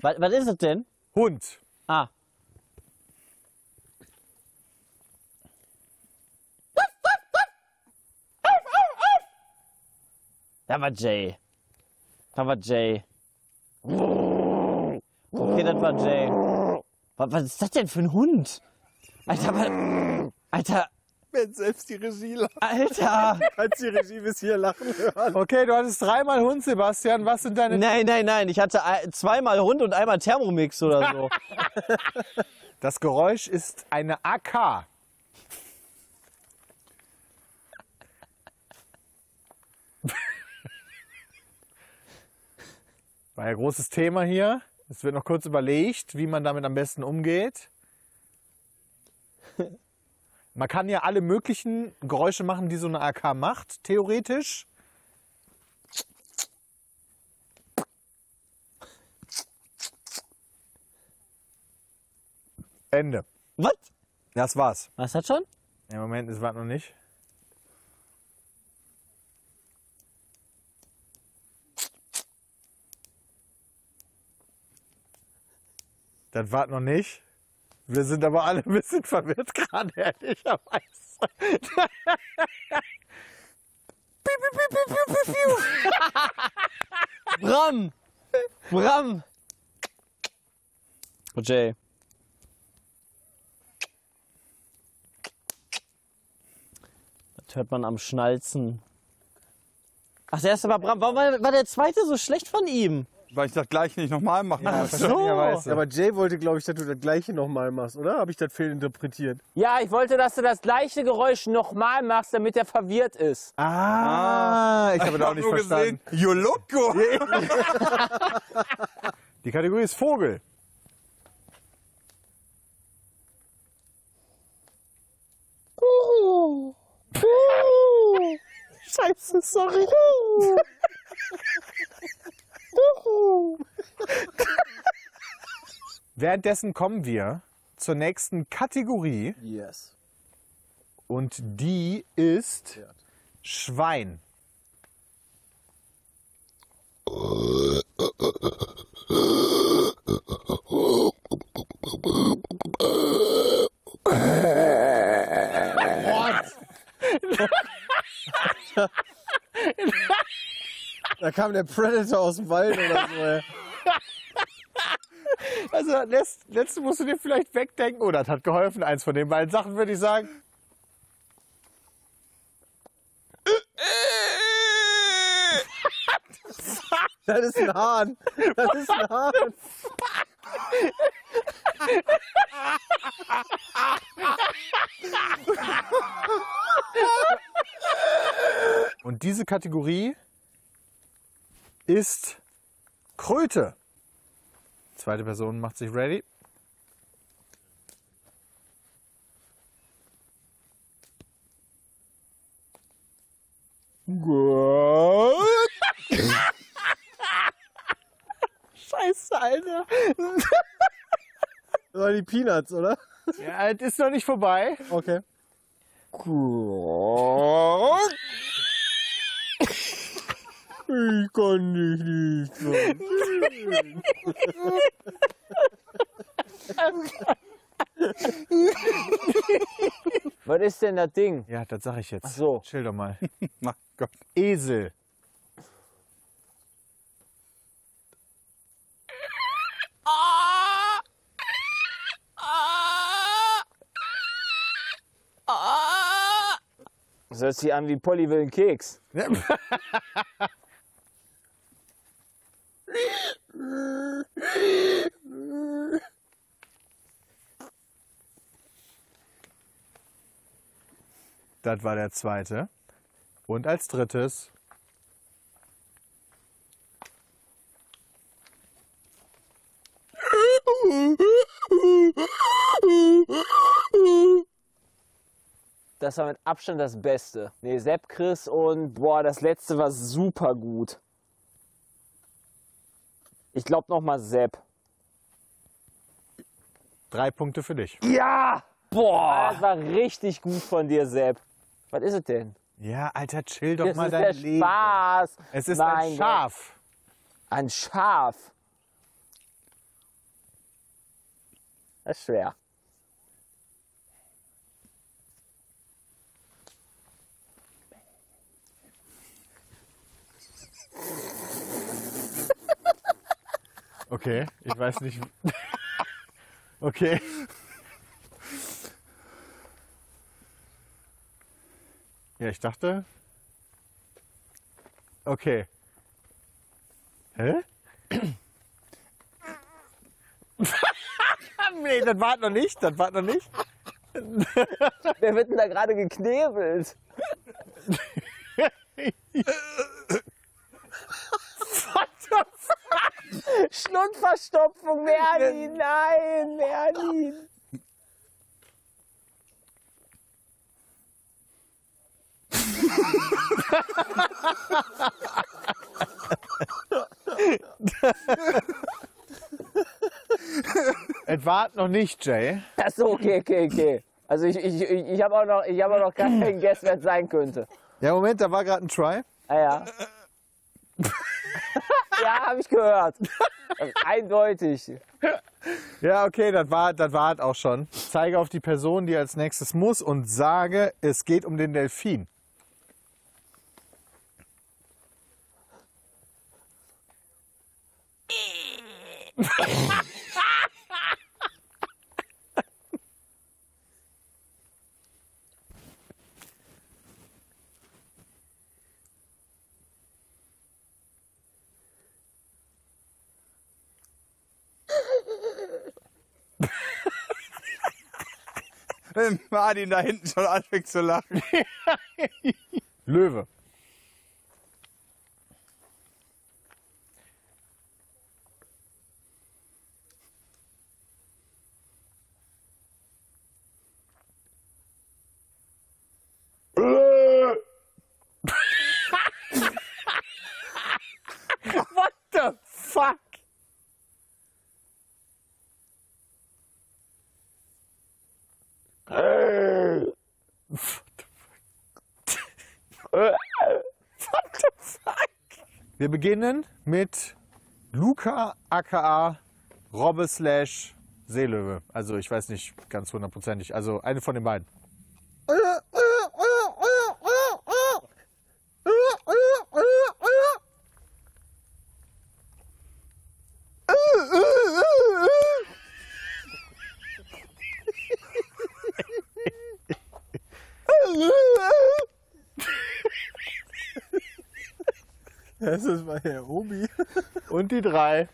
Was, was ist es denn? Hund. Ah. Da war Jay. Da war Jay. Okay, das war Jay. Was, was ist das denn für ein Hund? Alter, was, Alter, wenn selbst die Regie lacht. Alter! Kannst die Regie bis hier lachen hören. Okay, du hattest dreimal Hund, Sebastian. Was sind deine... Nein, nein, nein. Ich hatte zweimal Hund und einmal Thermomix oder so. Das Geräusch ist eine AK. War ja großes Thema hier. Es wird noch kurz überlegt, wie man damit am besten umgeht. Man kann ja alle möglichen Geräusche machen, die so eine AK macht, theoretisch. Ende. Was? Das war's. Was hat schon? Im Moment ist was noch nicht. Das war noch nicht. Wir sind aber alle ein bisschen verwirrt gerade, ehrlicherweise. Bram! Bram! Jay. Das hört man am Schnalzen. Ach, der erste war Bram. Warum war, war der zweite so schlecht von ihm? Weil ich das gleich nicht nochmal machen muss. So. Ja, aber Jay wollte, glaube ich, dass du das gleiche nochmal machst, oder? Habe ich das fehlinterpretiert? Ja, ich wollte, dass du das gleiche Geräusch nochmal machst, damit er verwirrt ist. Ah, ich habe das auch nicht nur verstanden. gesehen, Yoloko. Die Kategorie ist Vogel. Scheiße, sorry. Währenddessen kommen wir zur nächsten Kategorie Yes. und die ist Schwein. Da kam der Predator aus dem Wald oder so. ey. Also letzt- letzte musst du dir vielleicht wegdenken. Oh, das hat geholfen. Eins von den beiden Sachen würde ich sagen. Das ist ein Hahn. Das ist ein Hahn. Und diese Kategorie ist Kröte. Zweite Person macht sich ready. Scheiße, Alter. Das waren die Peanuts, oder? Ja, es ist noch nicht vorbei. Okay. Ich kann dich nicht. Was ist denn das Ding? Ja, das sag ich jetzt. Ach so. Chill doch mal. Mein Gott. Esel. Das hört sich an wie Polly will einen Keks. Das war der zweite. Und als drittes Das war mit Abstand das Beste. Nee, Sepp, Chris und boah, das letzte war super gut. Ich glaube nochmal Sepp. drei Punkte für dich. Ja! Boah! Das war richtig gut von dir, Sepp. Was ist es denn? Ja, Alter, chill doch Das mal ist dein der Leben. Spaß. Es ist Mein ein Gott. Schaf. Ein Schaf. Das ist schwer. Okay, ich weiß nicht. Okay. Ja, ich dachte. Okay. Hä? nee, das war noch nicht. Das war noch nicht. Wer wird denn da gerade geknebelt? Schlundverstopfung, Merlin, nein, Merlin. Es war noch nicht, Jay. Achso, okay, okay, okay. Also ich, ich, ich, habe auch, noch- ich hab auch noch keinen Guess, wer es sein könnte. Ja, Moment, da war gerade ein Try. Ah, ja. Ja, habe ich gehört. Also eindeutig. Ja, okay, das war, das war es auch schon. Ich zeige auf die Person, die als nächstes muss und sage, es geht um den Delfin. Wenn Martin da hinten schon anfängt zu lachen. Löwe. What the fuck? Wir beginnen mit Luca aka Robbe slash Seelöwe. Also ich weiß nicht ganz hundertprozentig. Also eine von den beiden. Das ist mal der Obi. Und die drei.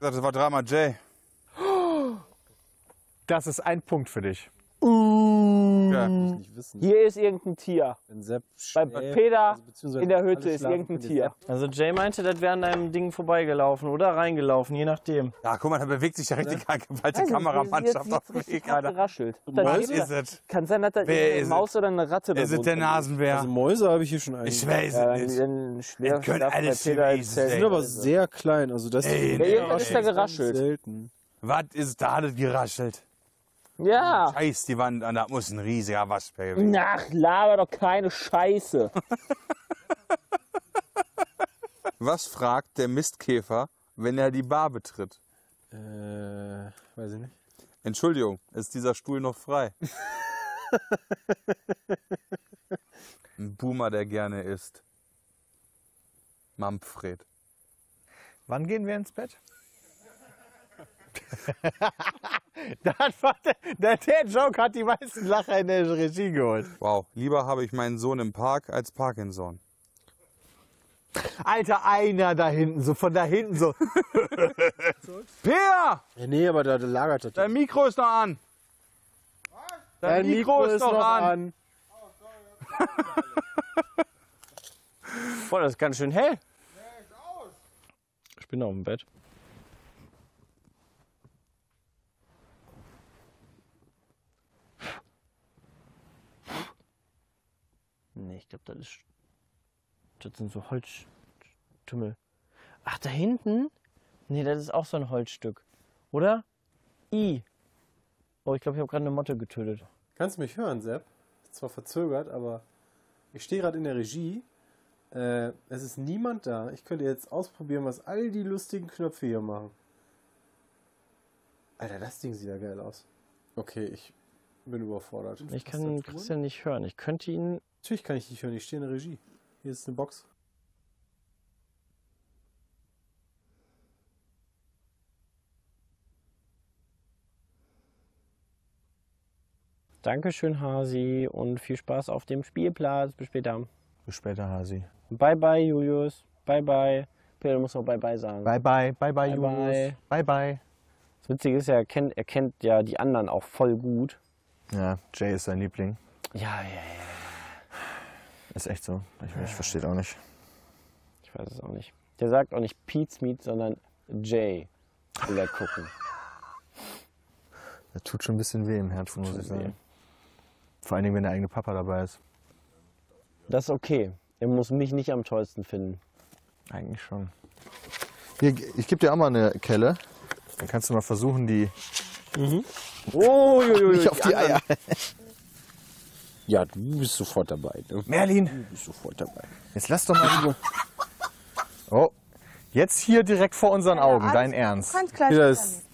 Das war Drama J. Das ist ein Punkt für dich. Ja. Nicht wissen. Hier ist irgendein Tier. Wenn Sepp Bei Peter also in der Hütte ist irgendein ich Tier. Also Jay meinte, das wäre an einem Ding vorbeigelaufen oder reingelaufen, je nachdem. ja, guck mal, da bewegt sich ja richtig eine geballte nicht, Kameramannschaft auf dem Weg, geraschelt. Was ist es? Kann sein, dass da eine ist Maus oder eine Ratte da Ist es der Nasenbär? Also Mäuse habe ich hier schon Ich einige. weiß es nicht. dann schläft können alles Zelt. Die sind aber sehr klein, also das ist da ey. geraschelt. selten. Was ist da alles geraschelt? Ja. Scheiß, die Wand, da muss ein riesiger Waschbär gewesen. Ach, laber doch keine Scheiße. Was fragt der Mistkäfer, wenn er die Bar betritt? Äh, weiß ich nicht. Entschuldigung, ist dieser Stuhl noch frei? Ein Boomer, der gerne isst. Manfred. Wann gehen wir ins Bett? Das war der, der, der Joke hat die meisten Lacher in der Regie geholt. Wow, lieber habe ich meinen Sohn im Park als Parkinson. Alter, einer da hinten, so von da hinten so. Peer! Ja, nee, aber da lagert das. Dein Mikro ist noch an. Dein, Mikro, ist noch an. Boah, das ist ganz schön hell. Ich bin auf dem Bett. Nee, ich glaube, das ist. Das sind so Holztümmel. Ach, da hinten? Nee, das ist auch so ein Holzstück. Oder? I. Oh, ich glaube, ich habe gerade eine Motte getötet. Kannst du mich hören, Sepp? Zwar verzögert, aber ich stehe gerade in der Regie. Äh, es ist niemand da. Ich könnte jetzt ausprobieren, was all die lustigen Knöpfe hier machen. Alter, das Ding sieht ja geil aus. Okay, ich bin überfordert. Ich kann? Christian nicht hören. Ich könnte ihn. Natürlich kann ich dich hören. Ich stehe in der Regie. Hier ist eine Box. Dankeschön, Hasi. Und viel Spaß auf dem Spielplatz. Bis später. Bis später, Hasi. Bye, bye, Julius. Bye, bye. Peter, du musst auch bye, bye sagen. Bye, bye, bye, bye, Bye, Julius. bye. Bye, bye. Das Witzige ist ja, er kennt, er kennt ja die anderen auch voll gut. Ja, Jay ist sein Liebling. Ja, ja, ja. Ist echt so. Ich, ich verstehe auch nicht. Ich weiß es auch nicht. Der sagt auch nicht Pete's Meat, sondern Jay. Will er gucken. Das tut schon ein bisschen weh im Herzen, muss ich weh. sagen. Vor allen Dingen, wenn der eigene Papa dabei ist. Das ist okay. Er muss mich nicht am tollsten finden. Eigentlich schon. Hier, ich gebe dir auch mal eine Kelle. Dann kannst du mal versuchen, die Oh, nicht auf die Eier. Ja, du bist sofort dabei. Ne? Merlin, Du bist sofort dabei. jetzt lass doch mal die. Oh, jetzt hier direkt vor unseren Augen, dein Ernst. Ganz. Ja, ist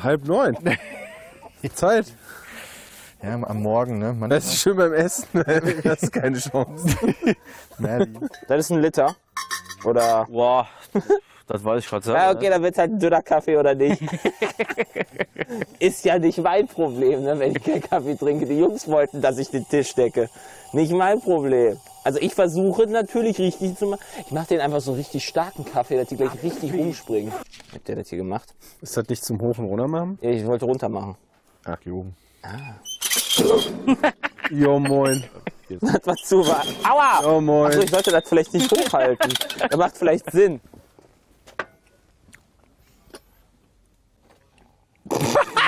halb neun. Die Zeit. Ja, am Morgen, ne? Man Das ist schön beim Essen. Das ist keine Chance. Merlin. Das ist ein Liter. Oder. Boah, das weiß ich gerade selber. Ja, okay, dann wird halt ein dünner Kaffee oder nicht. ist ja nicht mein Problem, ne, wenn ich keinen Kaffee trinke. Die Jungs wollten, dass ich den Tisch decke. Nicht mein Problem. Also ich versuche natürlich richtig zu machen. Ich mache den einfach so einen richtig starken Kaffee, dass die gleich richtig umspringen. Habt ihr das hier gemacht? Ist das nicht zum Hoch und runter machen? Ich wollte runter machen. Ach, jo. Jo, moin. Das war zu war. Aua! Jo, moin. Achso, ich sollte das vielleicht nicht hochhalten. Das macht vielleicht Sinn.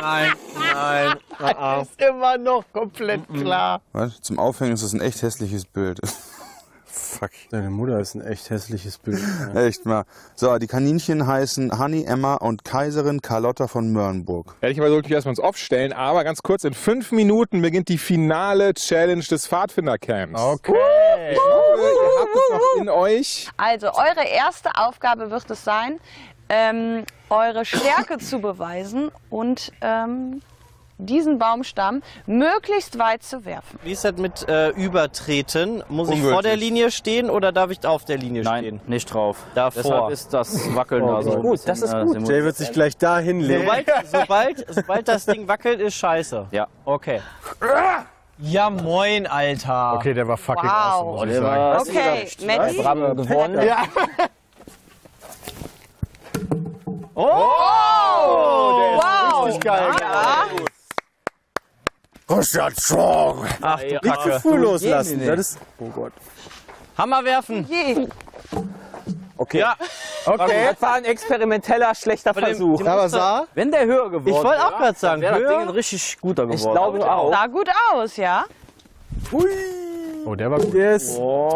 Nein, nein. Ist immer noch komplett klar. Was? Zum Aufhängen ist das ein echt hässliches Bild. Fuck. Deine Mutter ist ein echt hässliches Bild. Echt mal. So, die Kaninchen heißen Honey, Emma und Kaiserin Carlotta von Mörnburg. Ehrlicherweise sollte ich erstmal uns aufstellen, aber ganz kurz, in fünf Minuten beginnt die finale Challenge des Pfadfinder-Camps. Okay. Ich hoffe, ihr habt es noch in euch. Also, eure erste Aufgabe wird es sein, ähm, eure Stärke zu beweisen und ähm, diesen Baumstamm möglichst weit zu werfen. Wie ist das mit äh, Übertreten? Muss ich vor der Linie stehen oder darf ich auf der Linie Nein, stehen? nicht drauf. Davor. Deshalb ist das Wackeln da so. Gut, das ist äh, gut. simu- Jay wird sich gleich da hinlegen. Sobald, sobald, sobald das Ding wackelt, ist scheiße. Ja. Okay. Ja, moin, Alter. Okay, der war fucking Wow. awesome, muss ich der sagen. war- Okay, gewonnen. Ja. Wow! Richtig geil. Richard Strong. Ach du Nicht zu früh loslassen. Das ist, oh Gott. Hammer werfen. Je. Okay. Ja. Okay. Das war ein experimenteller, schlechter dem- Versuch. dem- Aber sah, Wenn der höher geworden Ich wollte auch gerade sagen, wäre das Ding ein höher. richtig guter geworden. Ich glaube auch. Sah gut aus, ja? Oh, der war gut. Yes. Oh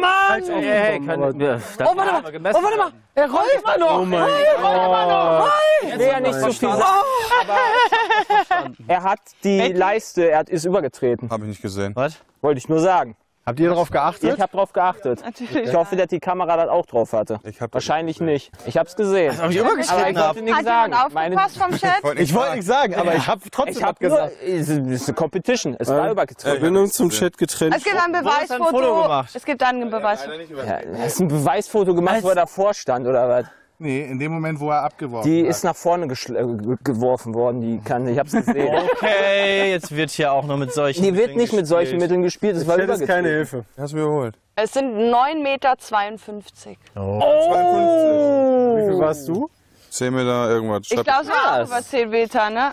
Mann! Hey, hey, kann, oh, warte mal. Oh, warte mal. Er rollt immer noch. Oh mein Gott. Ich will ja nicht so viel sagen, aber er hat die Leiste, er hat, ist übergetreten. Habe ich nicht gesehen. Wollte ich nur sagen. Habt ihr darauf geachtet? Ich habe drauf geachtet. Natürlich. Ich hoffe, dass die Kamera das auch drauf hatte. Ich hab das Wahrscheinlich nicht. Ich habe es gesehen. Hab ich übergetreten Aber ich hab. wollte nichts Hat sagen. jemand Meine, aufgepasst vom Chat? Ich wollte nichts sagen, aber ich habe trotzdem ich was habe nur, gesagt. es ist eine Competition. Es war übergetreten. Verbindung zum Chat getrennt. Es gibt ein Beweisfoto. gemacht? Es gibt dann ein Beweisfoto. Ja, hast ein Beweisfoto gemacht, wo er davor stand oder was? Nee, in dem Moment, wo er abgeworfen Die hat. ist nach vorne äh, ge- geworfen worden. Die kann, ich habe es gesehen. Okay, jetzt wird hier auch noch mit solchen Die wird Mitteln nicht mit solchen gespielt. Mitteln gespielt. Es war Chat ist keine Hilfe. Hast du mir geholt. Es sind 9,52 Meter. 52. Wie viel warst du? 10 Meter irgendwas. Ich glaube, es war auch über 10 Meter, ne?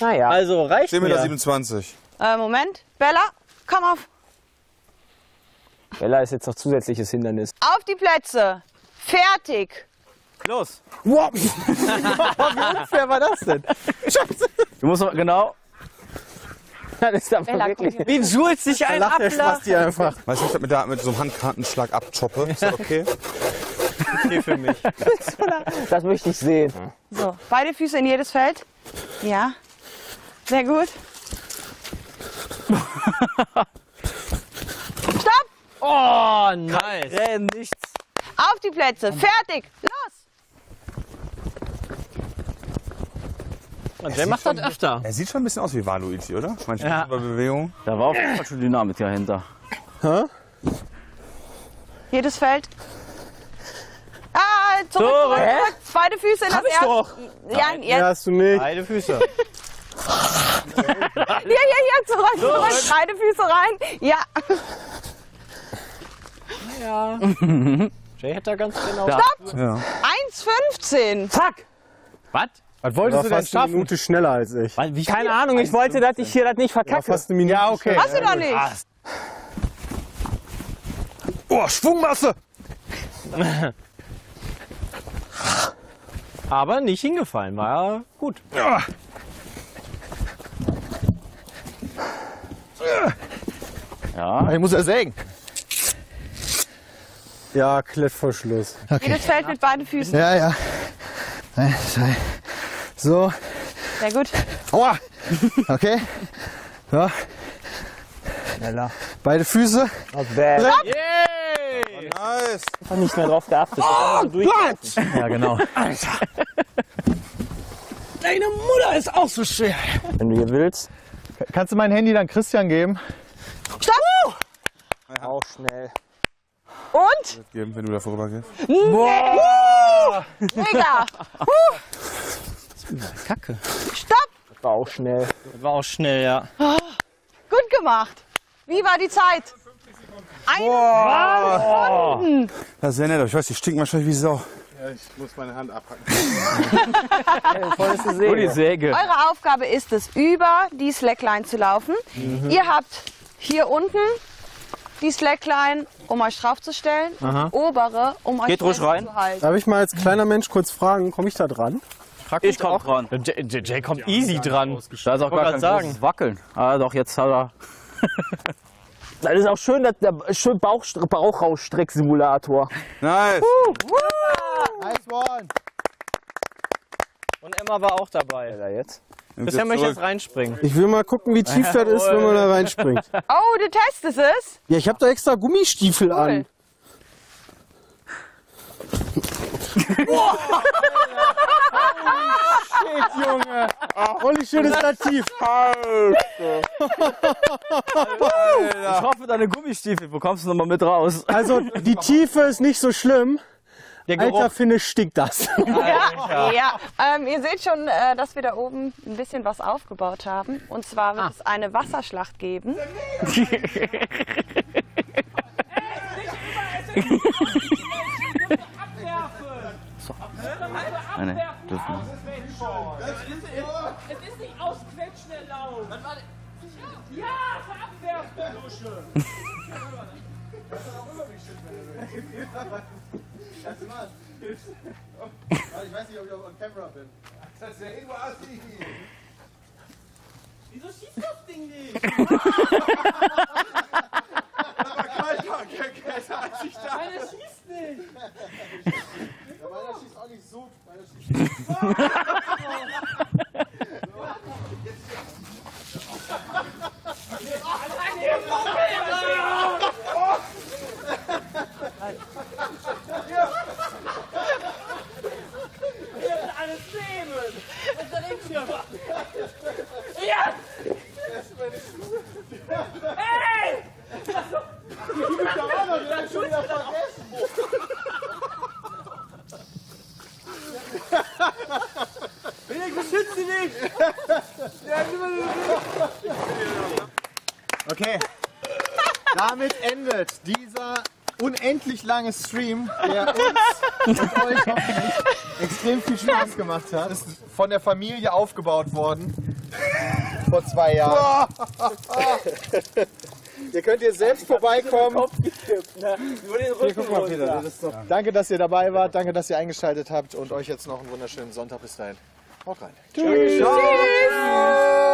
Naja. Also reicht 10 Meter mir. 27. Äh, Moment. Bella, komm auf. Bella ist jetzt noch zusätzliches Hindernis. Auf die Plätze. Fertig. Los. Wer war das denn? Du musst noch, genau. Das ist aber Bella, wirklich. Wie suhlt sich ein Lacht der Abler? Spasti einfach. Weißt du, ich mit, der, mit so einem Handkartenschlag abchoppe. Ist das okay? Okay für mich. Das möchte ich sehen. So, beide Füße in jedes Feld. Ja. Sehr gut. Stopp! Oh, nice. Renn nichts. Auf die Plätze. Fertig. Los! Und wer macht das öfter? Er sieht schon ein bisschen aus wie Waluigi, oder? Manche Ja. Bewegung. Da war auf jeden Fall schon Dynamik dahinter. Jedes Feld. Ah, zurück, zurück, zurück. Beide Füße in das erste. Ja, Ja, jetzt. hast du nicht. Beide Füße. Hier, hier, hier, zurück, zurück. Beide Füße rein. Ja. Ja. Jay hat da ganz genau. Stopp. Ja. 1,15. Fuck! Was? Was wolltest War du denn fast eine schaffen? Minute schneller als ich. Wie Keine Ahnung, ich wollte, dass ich hier das nicht War verkacke. fast eine Minute Ja, okay. Hast du doch nicht. Oh, Schwungmasse! Aber nicht hingefallen, war ja gut. Ja, ich muss ja sägen. Ja, Klettverschluss. Jedes Feld mit beiden Füßen. Ja, ja. So. Sehr gut. Aua. Okay. So. Schneller. Beide Füße. Not bad. Nice! Einfach nicht mehr drauf geachtet. Oh, Gott! Ja, genau. Deine Mutter ist auch so schwer. Wenn du hier willst. Kannst du mein Handy dann Christian geben? Stopp. Auch schnell. Und? Geben, wenn du da vorüber gehst. Mega. Kacke. Stopp. Das war auch schnell. Das war auch schnell, ja. Gut gemacht. Wie war die Zeit? Eine Sekunden. Das ist sehr nett, aber ich weiß, die stinken wahrscheinlich wie Sau. Ja, ich muss meine Hand abhacken. Vollste Wo die Säge. Säge. Eure Aufgabe ist es, über die Slackline zu laufen. Ihr habt hier unten die Slackline, um euch draufzustellen, und obere, um euch Geht ruhig rein. zu halten. Darf ich mal als kleiner Mensch kurz fragen, komme ich da dran? Ich komm dran. Jay, Jay, kommt easy dran. Da ist auch gar kein sagen. großes Wackeln. Ah, doch, jetzt hat er. Das ist auch schön, dass der schön Bauchstre- Bauchrausstreck-Simulator. Nice! Nice one. Und Emma war auch dabei. Da jetzt. Bisher möchte ich jetzt reinspringen. Ich will mal gucken, wie tief das ist, wenn man da reinspringt. Oh, du testest es? Ja, ich habe da extra Gummistiefel an. Shit, Junge. Olli, schönes Stativ. Ich hoffe, deine Gummistiefel bekommst du nochmal mit raus. Also, die Tiefe ist nicht so schlimm. Der Alter, Geruch. finde stinkt das. Ja, ja. Ähm, ihr seht schon, äh, dass wir da oben ein bisschen was aufgebaut haben. Und zwar wird es eine Wasserschlacht geben. Nein, nein, dürfen. Es ist nicht ausquetschen erlaubt. Ja, verabwerfen, Lusche. Ich weiß nicht, ob ich auf Kamera bin. Wieso schießt das Ding nicht? Meiner schießt nicht. Meiner schießt auch nicht so. Meiner schießt Alles nehmen. Was soll ich hier machen? Ja! Hey! Ich beschütze sie nicht! Okay. Damit endet dieser unendlich lange Stream, der uns und euch hoffentlich extrem viel Spaß gemacht hat. Ist von der Familie aufgebaut worden. Vor zwei Jahren. Ihr könnt hier selbst vorbeikommen. Danke, dass ihr dabei wart. Danke, dass ihr eingeschaltet habt. Und euch jetzt noch einen wunderschönen Sonntag. Bis dahin. Haut rein. Tschüss. Tschüss.